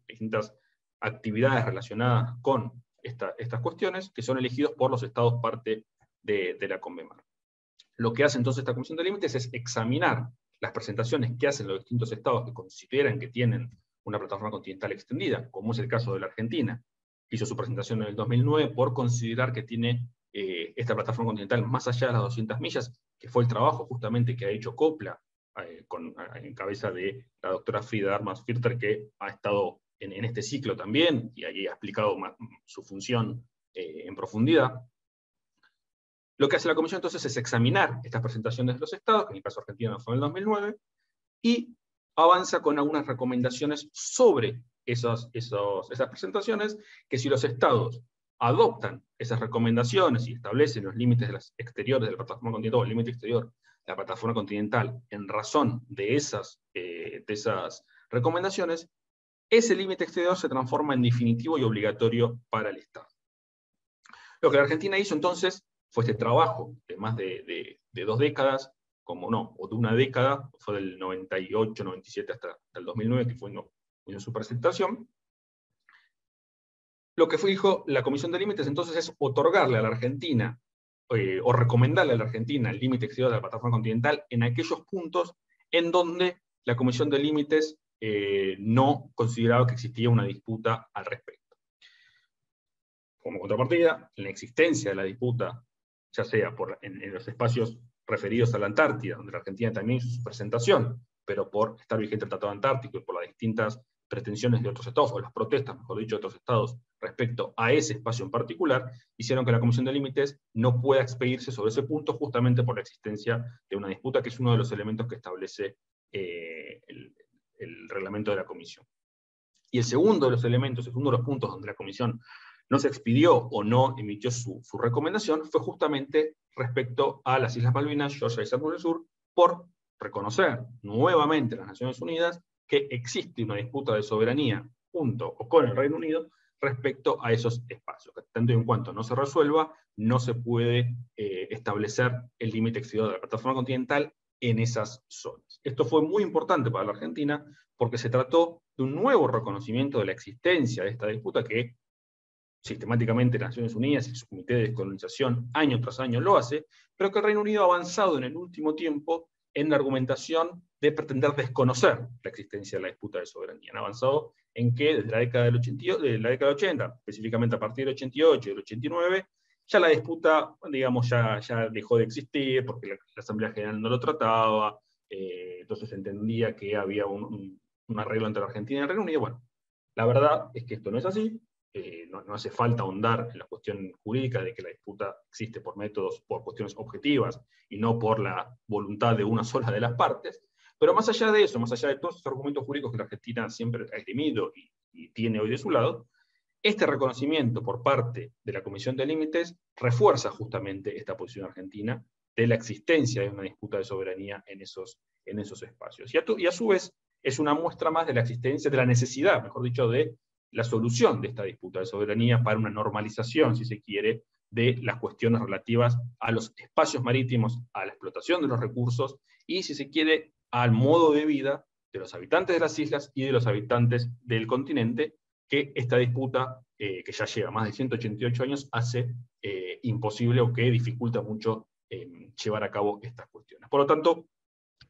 distintas actividades relacionadas con estas cuestiones, que son elegidos por los estados parte de, la CONVEMAR. Lo que hace entonces esta Comisión de Límites es examinar las presentaciones que hacen los distintos estados que consideran que tienen una plataforma continental extendida, como es el caso de la Argentina, hizo su presentación en el 2009 por considerar que tiene eh, esta plataforma continental más allá de las 200 millas, que fue el trabajo justamente que ha hecho Copla eh, con, en cabeza de la doctora Frida Armas Firter, que ha estado en, este ciclo también y ahí ha explicado su función eh, en profundidad. Lo que hace la comisión entonces es examinar estas presentaciones de los estados, que en el caso argentino fue en el 2009, y avanza con algunas recomendaciones sobre esas presentaciones, que si los estados adoptan esas recomendaciones y establecen los límites exteriores de la plataforma continental, el límite exterior de la plataforma continental, en razón eh, de esas recomendaciones, ese límite exterior se transforma en definitivo y obligatorio para el Estado. Lo que la Argentina hizo entonces fue este trabajo de más de, dos décadas, como no, o de una década, fue del 98, 97 hasta, el 2009, que fue en su presentación. Lo que fue, dijo la Comisión de Límites entonces es otorgarle a la Argentina, eh, o recomendarle a la Argentina el límite exterior de la plataforma continental en aquellos puntos en donde la Comisión de Límites eh, no consideraba que existía una disputa al respecto. Como contrapartida, la existencia de la disputa ya sea en, los espacios referidos a la Antártida, donde la Argentina también hizo su presentación, pero por estar vigente el Tratado Antártico y por las distintas pretensiones de otros estados, o las protestas, mejor dicho, de otros estados respecto a ese espacio en particular, hicieron que la Comisión de Límites no pueda expedirse sobre ese punto justamente por la existencia de una disputa, que es uno de los elementos que establece eh, el reglamento de la Comisión. Y el segundo de los elementos, el segundo de los puntos donde la Comisión no se expidió o no emitió su, recomendación fue justamente respecto a las Islas Malvinas, Georgia y Saturno del Sur, por reconocer nuevamente las Naciones Unidas que existe una disputa de soberanía junto o con el Reino Unido respecto a esos espacios. Tanto en cuanto no se resuelva, no se puede eh, establecer el límite exterior de la plataforma continental en esas zonas. Esto fue muy importante para la Argentina porque se trató de un nuevo reconocimiento de la existencia de esta disputa que sistemáticamente Naciones Unidas y su Comité de Descolonización año tras año lo hace, pero que el Reino Unido ha avanzado en el último tiempo en la argumentación de pretender desconocer la existencia de la disputa de soberanía. Han avanzado en que desde la década del, 80, de la década 80, específicamente a partir del 88 y del 89, ya la disputa, digamos, ya, dejó de existir porque la, Asamblea General no lo trataba, eh, entonces entendía que había un, un arreglo entre la Argentina y el Reino Unido. Bueno, la verdad es que esto no es así, eh, no, hace falta ahondar en la cuestión jurídica de que la disputa existe por métodos, por cuestiones objetivas y no por la voluntad de una sola de las partes. Pero más allá de eso, más allá de todos esos argumentos jurídicos que la Argentina siempre ha esgrimido y, tiene hoy de su lado, este reconocimiento por parte de la Comisión de Límites refuerza justamente esta posición argentina de la existencia de una disputa de soberanía en esos, en esos espacios. Y a, su vez es una muestra más de la existencia, de la necesidad, mejor dicho, de la solución de esta disputa de soberanía para una normalización, si se quiere, de las cuestiones relativas a los espacios marítimos, a la explotación de los recursos y, si se quiere, al modo de vida de los habitantes de las islas y de los habitantes del continente, que esta disputa, eh, que ya lleva más de 188 años, hace eh, imposible o que dificulta mucho eh, llevar a cabo estas cuestiones. Por lo tanto,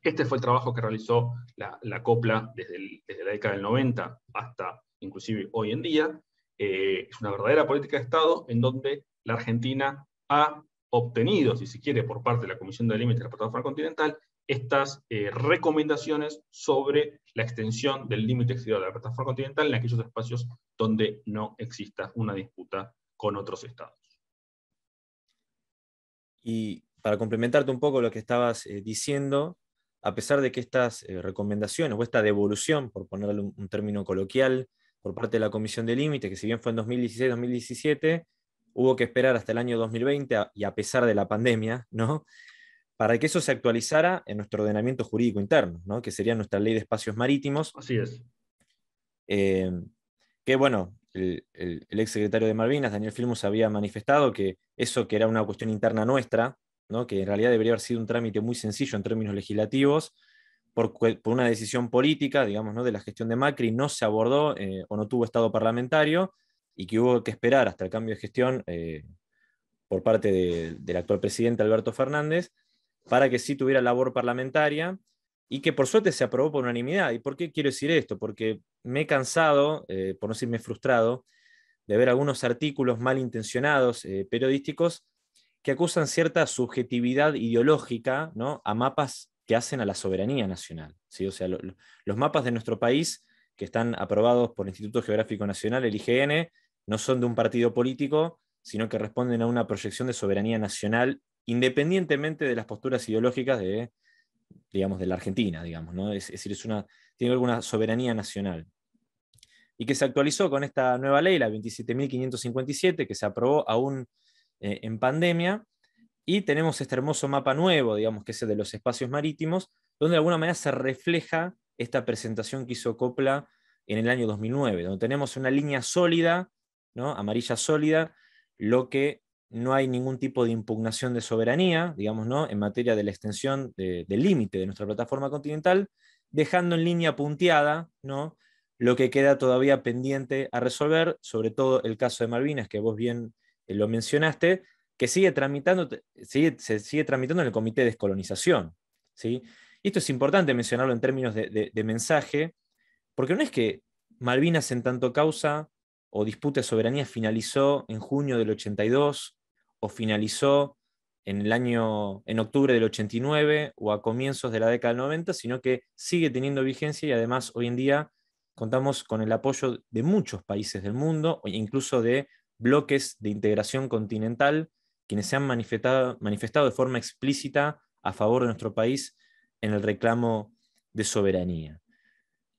este fue el trabajo que realizó la, COPLA desde, desde la década del 90 hasta inclusive hoy en día, eh, es una verdadera política de Estado en donde la Argentina ha obtenido, si se quiere, por parte de la Comisión de Límites de la Plataforma Continental, estas eh, recomendaciones sobre la extensión del límite exterior de la plataforma continental en aquellos espacios donde no exista una disputa con otros estados. Y para complementarte un poco lo que estabas eh, diciendo, a pesar de que estas recomendaciones o esta devolución, por ponerle un término coloquial, por parte de la Comisión de Límite, que si bien fue en 2016-2017, hubo que esperar hasta el año 2020 y a pesar de la pandemia, ¿no? para que eso se actualizara en nuestro ordenamiento jurídico interno, ¿no? que sería nuestra ley de espacios marítimos. Así es. Eh, que bueno, el, ex secretario de Malvinas, Daniel Filmus, había manifestado que eso que era una cuestión interna nuestra, ¿no? que en realidad debería haber sido un trámite muy sencillo en términos legislativos, por, una decisión política, digamos, ¿no? de la gestión de Macri, no se abordó eh, o no tuvo estado parlamentario y que hubo que esperar hasta el cambio de gestión eh, por parte del actual presidente Alberto Fernández para que sí tuviera labor parlamentaria y que por suerte se aprobó por unanimidad. ¿Y por qué quiero decir esto? Porque me he cansado, eh, por no decirme frustrado, de ver algunos artículos malintencionados periodísticos que acusan cierta subjetividad ideológica ¿no? a mapas que hacen a la soberanía nacional. O sea, los mapas de nuestro país que están aprobados por el Instituto Geográfico Nacional, el IGN, no son de un partido político, sino que responden a una proyección de soberanía nacional independientemente de las posturas ideológicas de, digamos, de la Argentina, digamos, es, decir, tiene alguna soberanía nacional. Y que se actualizó con esta nueva ley, la 27.557, que se aprobó aún eh, en pandemia, y tenemos este hermoso mapa nuevo, digamos, que es el de los espacios marítimos, donde de alguna manera se refleja esta presentación que hizo Copla en el año 2009, donde tenemos una línea sólida, ¿no? amarilla sólida, lo que no hay ningún tipo de impugnación de soberanía, digamos, ¿no? en materia de la extensión del límite de nuestra plataforma continental, dejando en línea punteada ¿no? lo que queda todavía pendiente a resolver, sobre todo el caso de Malvinas, que vos bien eh, lo mencionaste, que sigue tramitando, se sigue tramitando en el Comité de Descolonización. ¿sí? Y esto es importante mencionarlo en términos de, de mensaje, porque no es que Malvinas en tanto causa o disputa de soberanía finalizó en junio del 82 o finalizó en el año, en octubre del 89 o a comienzos de la década del 90, sino que sigue teniendo vigencia y además hoy en día contamos con el apoyo de muchos países del mundo, incluso de bloques de integración continental, quienes se han manifestado, de forma explícita a favor de nuestro país en el reclamo de soberanía.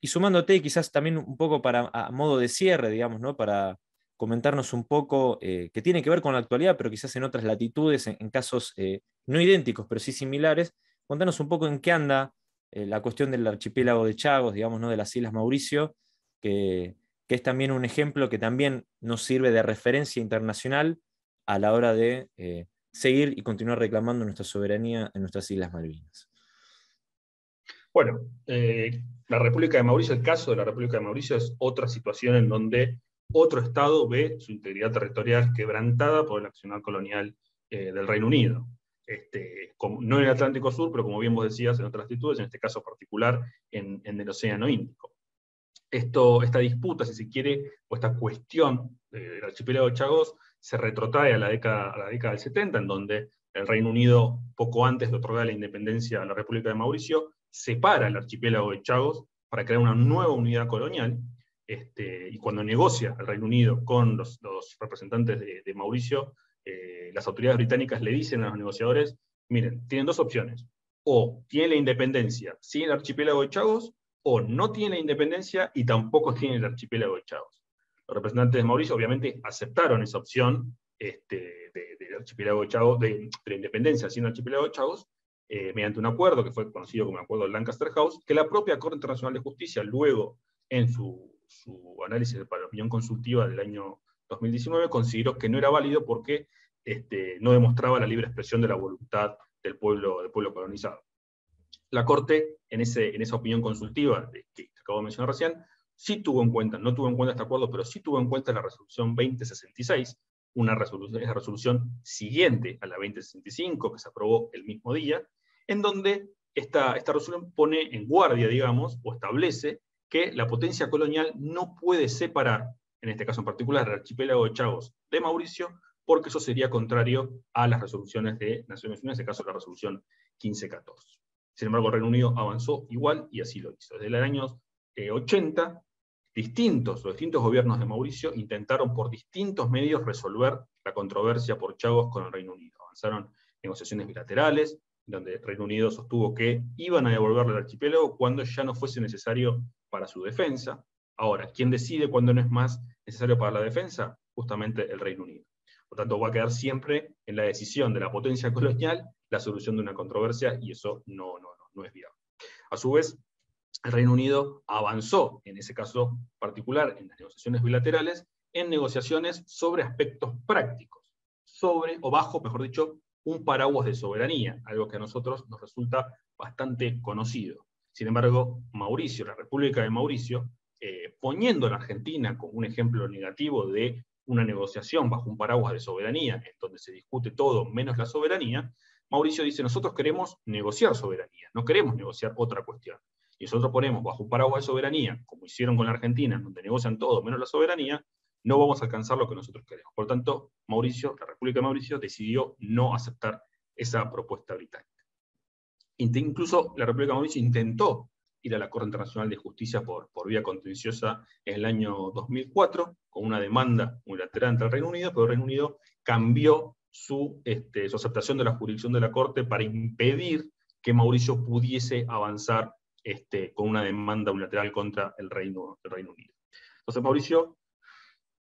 Y sumándote, quizás también un poco para, a modo de cierre, digamos, ¿no? para comentarnos un poco, eh, que tiene que ver con la actualidad, pero quizás en otras latitudes, en, casos eh, no idénticos, pero sí similares. Contanos un poco en qué anda eh, la cuestión del archipiélago de Chagos, digamos, ¿no? de las Islas Mauricio, que, es también un ejemplo que también nos sirve de referencia internacional a la hora de seguir y continuar reclamando nuestra soberanía en nuestras Islas Malvinas. Bueno, la República de Mauricio, el caso de la República de Mauricio es otra situación en donde otro Estado ve su integridad territorial quebrantada por el accionar colonial eh, del Reino Unido. Este, no en el Atlántico Sur, pero como bien vos decías, en otras latitudes, en este caso particular en, el Océano Índico. Esto, esta disputa, si se quiere, o esta cuestión del archipiélago de Chagos, se retrotrae a la, década, del 70, en donde el Reino Unido, poco antes de otorgar la independencia a la República de Mauricio, separa el archipiélago de Chagos para crear una nueva unidad colonial, este, y cuando negocia el Reino Unido con los, representantes de, Mauricio, eh, las autoridades británicas le dicen a los negociadores, miren, tienen dos opciones, o tienen la independencia sin el archipiélago de Chagos, o no tienen la independencia y tampoco tienen el archipiélago de Chagos. Representantes de Mauricio obviamente aceptaron esa opción este, del archipiélago de Chagos, de, independencia sin archipiélago de Chagos, eh, mediante un acuerdo que fue conocido como el Acuerdo de Lancaster House, que la propia Corte Internacional de Justicia luego en su análisis para la opinión consultiva del año 2019, consideró que no era válido porque este, no demostraba la libre expresión de la voluntad del pueblo, del pueblo colonizado. La Corte, en, esa opinión consultiva que acabo de mencionar recién, sí tuvo en cuenta, no tuvo en cuenta este acuerdo, pero sí tuvo en cuenta la resolución 2066, una resolución, esa resolución siguiente a la 2065, que se aprobó el mismo día, en donde esta, esta resolución pone en guardia, digamos, o establece que la potencia colonial no puede separar, en este caso en particular, el archipiélago de Chagos de Mauricio, porque eso sería contrario a las resoluciones de Naciones Unidas, en este caso la resolución 1514. Sin embargo, el Reino Unido avanzó igual y así lo hizo. Desde los años 80, eh, distintos, los distintos gobiernos de Mauricio intentaron por distintos medios resolver la controversia por Chagos con el Reino Unido. Avanzaron negociaciones bilaterales, donde el Reino Unido sostuvo que iban a devolverle el archipiélago cuando ya no fuese necesario para su defensa. Ahora, ¿quién decide cuándo no es más necesario para la defensa? Justamente el Reino Unido. Por tanto, va a quedar siempre en la decisión de la potencia colonial la solución de una controversia y eso no, no, no, no es viable. A su vez, el Reino Unido avanzó, en ese caso particular, en las negociaciones bilaterales, en negociaciones sobre aspectos prácticos, sobre, o bajo, mejor dicho, un paraguas de soberanía, algo que a nosotros nos resulta bastante conocido. Sin embargo, Mauricio, la República de Mauricio, eh, poniendo a la Argentina como un ejemplo negativo de una negociación bajo un paraguas de soberanía, en donde se discute todo menos la soberanía, Mauricio dice, nosotros queremos negociar soberanía, no queremos negociar otra cuestión. Y nosotros ponemos bajo un paraguas de soberanía, como hicieron con la Argentina, donde negocian todo menos la soberanía, no vamos a alcanzar lo que nosotros queremos. Por tanto, Mauricio, la República de Mauricio, decidió no aceptar esa propuesta británica. Incluso la República de Mauricio intentó ir a la Corte Internacional de Justicia por, por vía contenciosa en el año 2004, con una demanda unilateral ante el Reino Unido, pero el Reino Unido cambió su, este, su aceptación de la jurisdicción de la Corte para impedir que Mauricio pudiese avanzar este, con una demanda unilateral contra el Reino, Reino Unido. Entonces Mauricio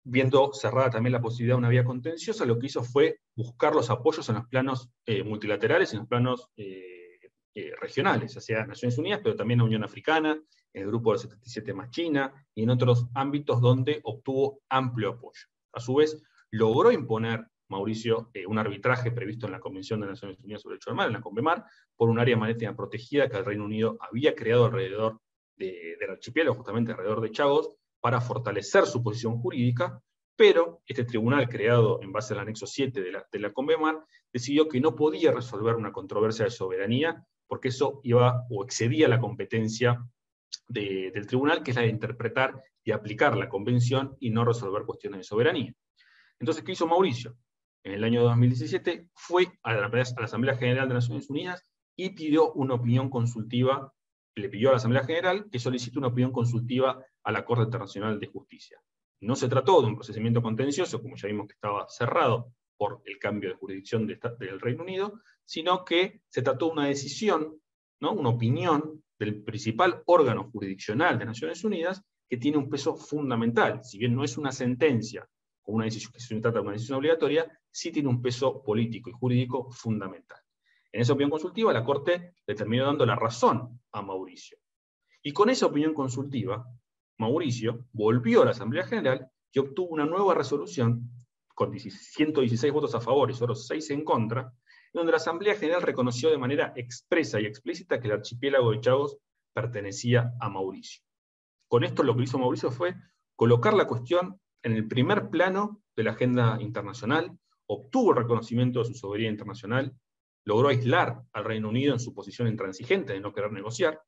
viendo cerrada también la posibilidad de una vía contenciosa, lo que hizo fue buscar los apoyos en los planos eh, multilaterales, en los planos eh, eh, regionales, ya sea Naciones Unidas, pero también la Unión Africana, el grupo del 77 más China, y en otros ámbitos donde obtuvo amplio apoyo. A su vez, logró imponer Mauricio un arbitraje previsto en la Convención de Naciones Unidas sobre el Derecho del Mar, en la CONVEMAR, por un área marítima protegida que el Reino Unido había creado alrededor del archipiélago, justamente alrededor de Chagos, para fortalecer su posición jurídica, pero este tribunal creado en base al anexo 7 de la, de decidió que no podía resolver una controversia de soberanía porque eso iba o excedía la competencia del tribunal, que es la de interpretar y aplicar la convención y no resolver cuestiones de soberanía. Entonces, ¿qué hizo Mauricio? En el año 2017 fue a la, Asamblea General de Naciones Unidas y pidió una opinión consultiva le pidió a la Asamblea General que solicite una opinión consultiva a la Corte Internacional de Justicia. No se trató de un procedimiento contencioso, como ya vimos que estaba cerrado por el cambio de jurisdicción del Reino Unido, sino que se trató de una decisión, ¿no? una opinión del principal órgano jurisdiccional de Naciones Unidas que tiene un peso fundamental. Si bien no es una sentencia o una decisión que se trata de una decisión obligatoria, sí tiene un peso político y jurídico fundamental. En esa opinión consultiva, la Corte le terminó dando la razón a Mauricio. Y con esa opinión consultiva, Mauricio volvió a la Asamblea General y obtuvo una nueva resolución con 116 votos a favor y solo 6 en contra, donde la Asamblea General reconoció de manera expresa y explícita que el archipiélago de Chagos pertenecía a Mauricio. Con esto lo que hizo Mauricio fue colocar la cuestión en el primer plano de la agenda internacional, obtuvo el reconocimiento de su soberanía internacional logró aislar al Reino Unido en su posición intransigente de no querer negociar,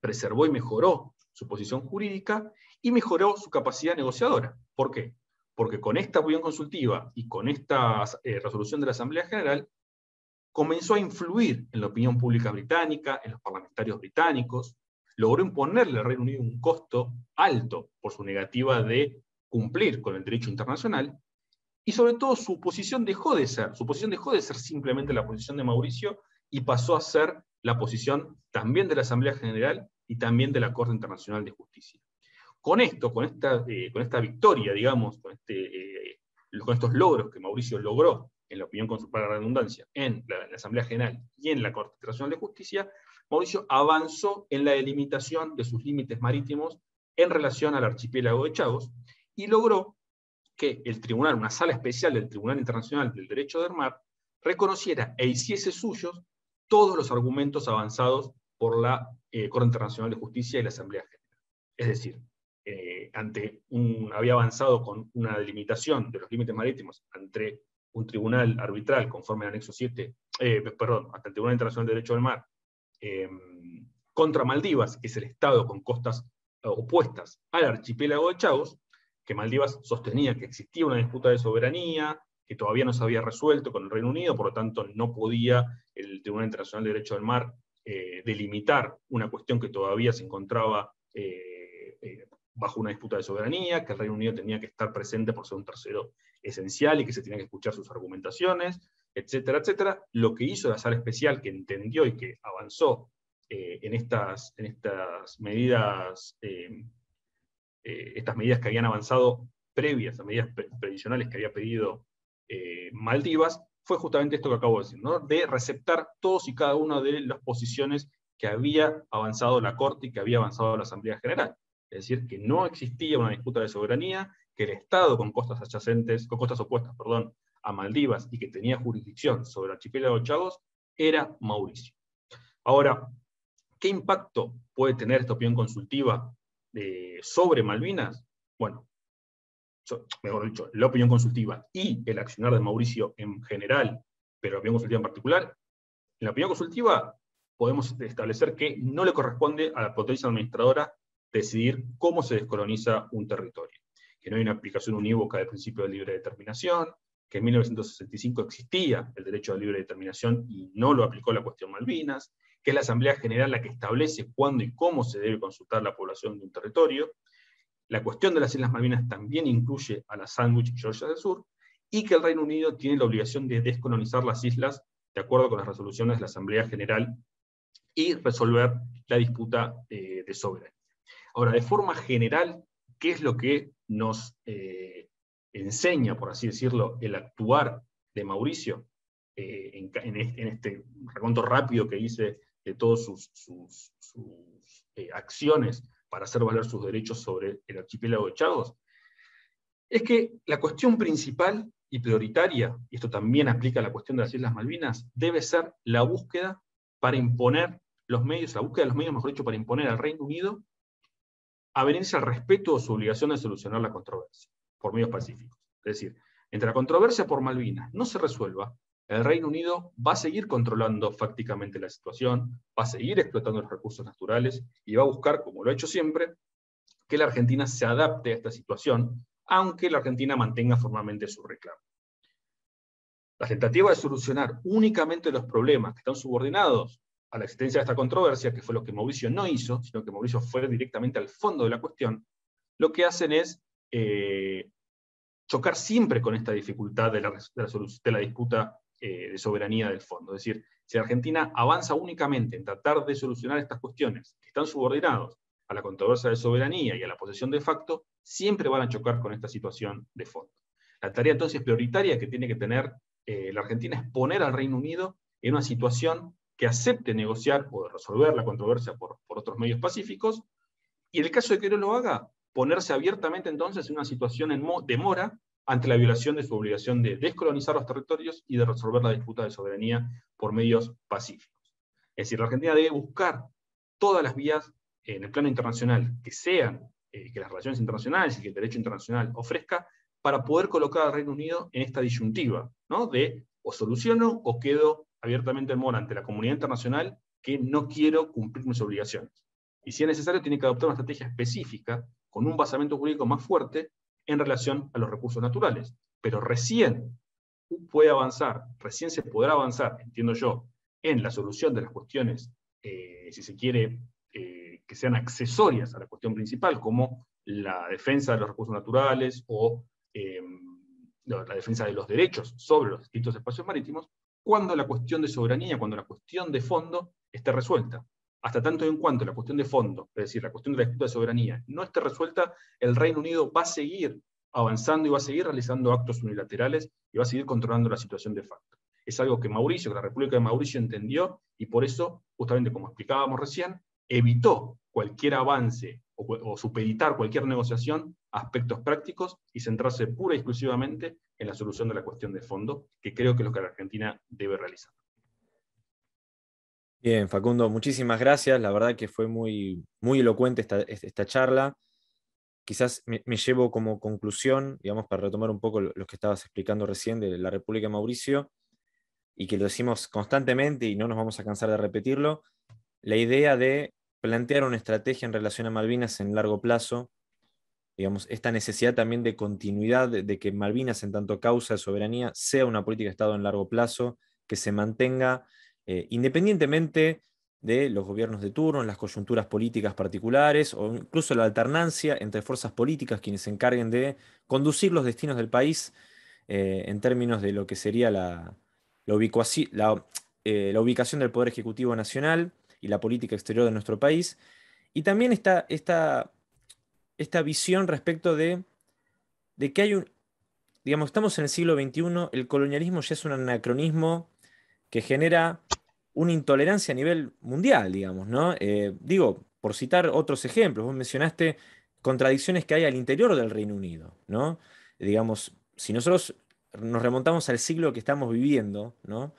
preservó y mejoró su posición jurídica y mejoró su capacidad negociadora. ¿Por qué? Porque con esta opinión consultiva y con esta eh, resolución de la Asamblea General, comenzó a influir en la opinión pública británica, en los parlamentarios británicos, logró imponerle al Reino Unido un costo alto por su negativa de cumplir con el derecho internacional, y sobre todo su posición dejó de ser, su posición dejó de ser simplemente la posición de Mauricio y pasó a ser la posición también de la Asamblea General y también de la Corte Internacional de Justicia. Con esto, con esta, eh, con esta victoria, digamos, con, este, eh, con estos logros que Mauricio logró en la opinión para la redundancia, en la, en la, Asamblea General y en la Corte Internacional de Justicia, Mauricio avanzó en la delimitación de sus límites marítimos en relación al archipiélago de Chagos y logró que el tribunal, una sala especial del Tribunal Internacional del Derecho del Mar, reconociera e hiciese suyos todos los argumentos avanzados por la eh, Corte Internacional de Justicia y la Asamblea General. Es decir, eh, ante un, había avanzado con una delimitación de los límites marítimos entre un tribunal arbitral conforme al anexo 7, eh, perdón, ante el Tribunal Internacional del Derecho del Mar, em, contra Maldivas, que es el Estado con costas opuestas al archipiélago de Chagos, que Maldivas sostenía que existía una disputa de soberanía, que todavía no se había resuelto con el Reino Unido, por lo tanto no podía el Tribunal Internacional de Derecho del Mar eh, delimitar una cuestión que todavía se encontraba eh, eh, bajo una disputa de soberanía, que el Reino Unido tenía que estar presente por ser un tercero esencial y que se tenía que escuchar sus argumentaciones, etcétera, etcétera. Lo que hizo la sala especial, que entendió y que avanzó en, estas, en estas medidas eh, estas medidas que habían avanzado previas a medidas previsionales que había pedido eh, Maldivas fue justamente esto que acabo de decir, ¿no? de receptar todos y cada una de las posiciones que había avanzado la Corte y que había avanzado la Asamblea General. Es decir, que no existía una disputa de soberanía, que el Estado con costas adyacentes, con costas opuestas, perdón, a Maldivas y que tenía jurisdicción sobre el archipiélago Chagos, era Mauricio. Ahora, ¿qué impacto puede tener esta opinión consultiva sobre Malvinas? Bueno, mejor dicho, la opinión consultiva y el accionar de Mauricio en general, pero la opinión consultiva en particular, en la opinión consultiva podemos establecer que no le corresponde a la potencia administradora decidir cómo se descoloniza un territorio, que no hay una aplicación unívoca del principio de libre determinación, que en 1965 existía el derecho a libre determinación y no lo aplicó la cuestión Malvinas, que es la Asamblea General la que establece cuándo y cómo se debe consultar la población de un territorio. La cuestión de las Islas Malvinas también incluye a la Sandwich y Georgia del Sur, y que el Reino Unido tiene la obligación de descolonizar las islas de acuerdo con las resoluciones de la Asamblea General y resolver la disputa eh, de soberanía. Ahora, de forma general, ¿qué es lo que nos eh, enseña, por así decirlo, el actuar de Mauricio eh, en, este reconto rápido que hice todas sus, eh, acciones para hacer valer sus derechos sobre el archipiélago de Chagos, es que la cuestión principal y prioritaria, y esto también aplica a la cuestión de las Islas Malvinas, debe ser la búsqueda para imponer los medios, la búsqueda de los medios, mejor dicho, para imponer al Reino Unido avenirse al respeto o su obligación de solucionar la controversia por medios pacíficos. Es decir, entre la controversia por Malvinas no se resuelva, el Reino Unido va a seguir controlando fácticamente la situación, va a seguir explotando los recursos naturales y va a buscar, como lo ha hecho siempre, que la Argentina se adapte a esta situación, aunque la Argentina mantenga formalmente su reclamo. La tentativa de solucionar únicamente los problemas que están subordinados a la existencia de esta controversia, que fue lo que Mauricio no hizo, sino que Mauricio fue directamente al fondo de la cuestión, lo que hacen es eh, chocar siempre con esta dificultad de la, de la disputa eh, de soberanía del fondo. Es decir, si Argentina avanza únicamente en tratar de solucionar estas cuestiones que están subordinados a la controversia de soberanía y a la posesión de facto, siempre van a chocar con esta situación de fondo. La tarea entonces prioritaria que tiene que tener eh, la Argentina es poner al Reino Unido en una situación que acepte negociar o resolver la controversia por, por otros medios pacíficos, y en el caso de que no lo haga, ponerse abiertamente entonces en una situación de mora ante la violación de su obligación de descolonizar los territorios y de resolver la disputa de soberanía por medios pacíficos. Es decir, la Argentina debe buscar todas las vías en el plano internacional que sean, eh, que las relaciones internacionales y que el derecho internacional ofrezca, para poder colocar al Reino Unido en esta disyuntiva, ¿no? de o soluciono o quedo abiertamente en mora ante la comunidad internacional que no quiero cumplir mis obligaciones. Y si es necesario, tiene que adoptar una estrategia específica con un basamento jurídico más fuerte en relación a los recursos naturales. Pero recién puede avanzar, recién se podrá avanzar, entiendo yo, en la solución de las cuestiones, eh, si se quiere, eh, que sean accesorias a la cuestión principal, como la defensa de los recursos naturales o eh, la defensa de los derechos sobre los distintos espacios marítimos, cuando la cuestión de soberanía, cuando la cuestión de fondo esté resuelta hasta tanto en cuanto la cuestión de fondo, es decir, la cuestión de la disputa de soberanía, no esté resuelta, el Reino Unido va a seguir avanzando y va a seguir realizando actos unilaterales y va a seguir controlando la situación de facto. Es algo que Mauricio, que la República de Mauricio entendió y por eso, justamente como explicábamos recién, evitó cualquier avance o, supeditar cualquier negociación a aspectos prácticos y centrarse pura y exclusivamente en la solución de la cuestión de fondo, que creo que es lo que la Argentina debe realizar. Bien, Facundo, muchísimas gracias. La verdad que fue muy, muy elocuente esta, charla. Quizás me, llevo como conclusión, digamos, para retomar un poco lo, que estabas explicando recién de la República de Mauricio, y que lo decimos constantemente y no nos vamos a cansar de repetirlo, la idea de plantear una estrategia en relación a Malvinas en largo plazo, digamos, esta necesidad también de continuidad, de que Malvinas en tanto causa de soberanía sea una política de Estado en largo plazo, que se mantenga eh, independientemente de los gobiernos de turno, las coyunturas políticas particulares o incluso la alternancia entre fuerzas políticas quienes se encarguen de conducir los destinos del país eh, en términos de lo que sería la, eh, la, ubicación del Poder Ejecutivo Nacional y la política exterior de nuestro país. Y también está esta, esta visión respecto de, de que hay un, digamos, estamos en el siglo XXI, el colonialismo ya es un anacronismo que genera una intolerancia a nivel mundial, digamos, ¿no? Eh, digo, por citar otros ejemplos, vos mencionaste contradicciones que hay al interior del Reino Unido, ¿no? Digamos, si nosotros nos remontamos al siglo que estamos viviendo, ¿no?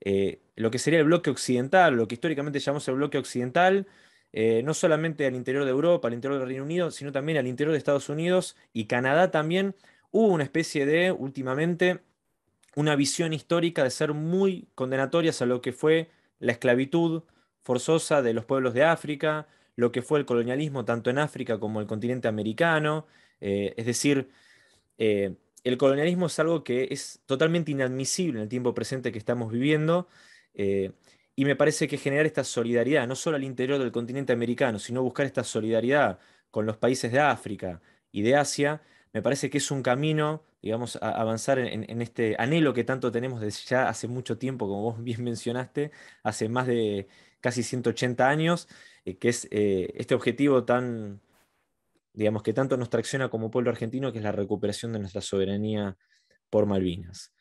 Eh, lo que sería el bloque occidental, lo que históricamente llamamos el bloque occidental, eh, no solamente al interior de Europa, al interior del Reino Unido, sino también al interior de Estados Unidos y Canadá también, hubo una especie de, últimamente, una visión histórica de ser muy condenatorias a lo que fue la esclavitud forzosa de los pueblos de África, lo que fue el colonialismo tanto en África como en el continente americano. Eh, es decir, eh, el colonialismo es algo que es totalmente inadmisible en el tiempo presente que estamos viviendo. Eh, y me parece que generar esta solidaridad, no solo al interior del continente americano, sino buscar esta solidaridad con los países de África y de Asia, me parece que es un camino, digamos, a avanzar en, este anhelo que tanto tenemos desde ya hace mucho tiempo, como vos bien mencionaste, hace más de casi 180 años, eh, que es eh, este objetivo tan, digamos, que tanto nos tracciona como pueblo argentino, que es la recuperación de nuestra soberanía por Malvinas.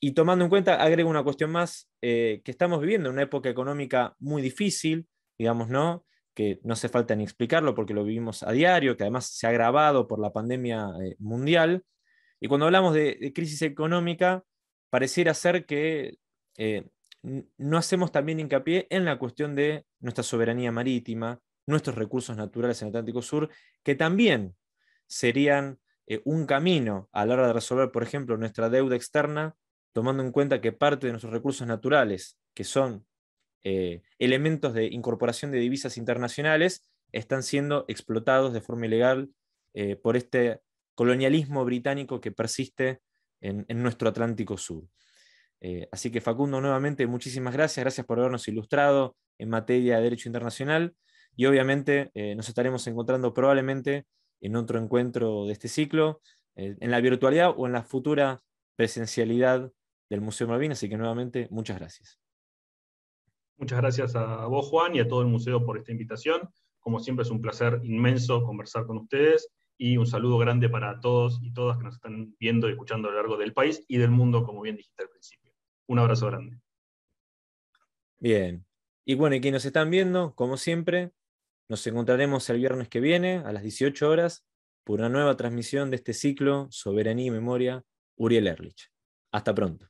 Y tomando en cuenta, agrego una cuestión más, eh, que estamos viviendo en una época económica muy difícil, digamos, ¿no? Que no hace falta ni explicarlo porque lo vivimos a diario, que además se ha agravado por la pandemia eh, mundial. Y cuando hablamos de, crisis económica, pareciera ser que eh, no hacemos también hincapié en la cuestión de nuestra soberanía marítima, nuestros recursos naturales en el Atlántico Sur, que también serían eh, un camino a la hora de resolver, por ejemplo, nuestra deuda externa, tomando en cuenta que parte de nuestros recursos naturales, que son eh, elementos de incorporación de divisas internacionales están siendo explotados de forma ilegal eh, por este colonialismo británico que persiste en, nuestro Atlántico Sur. Eh, así que Facundo, nuevamente, muchísimas gracias, gracias por habernos ilustrado en materia de derecho internacional y obviamente nos estaremos encontrando probablemente en otro encuentro de este ciclo, en la virtualidad o en la futura presencialidad del Museo Malvinas, así que nuevamente muchas gracias. Muchas gracias a vos, Juan, y a todo el museo por esta invitación. Como siempre es un placer inmenso conversar con ustedes y un saludo grande para todos y todas que nos están viendo y escuchando a lo largo del país y del mundo, como bien dijiste al principio. Un abrazo grande. Bien. Y bueno, y quienes nos están viendo, como siempre, nos encontraremos el viernes que viene a las 18 horas por una nueva transmisión de este ciclo Soberanía y Memoria, Uriel Erlich. Hasta pronto.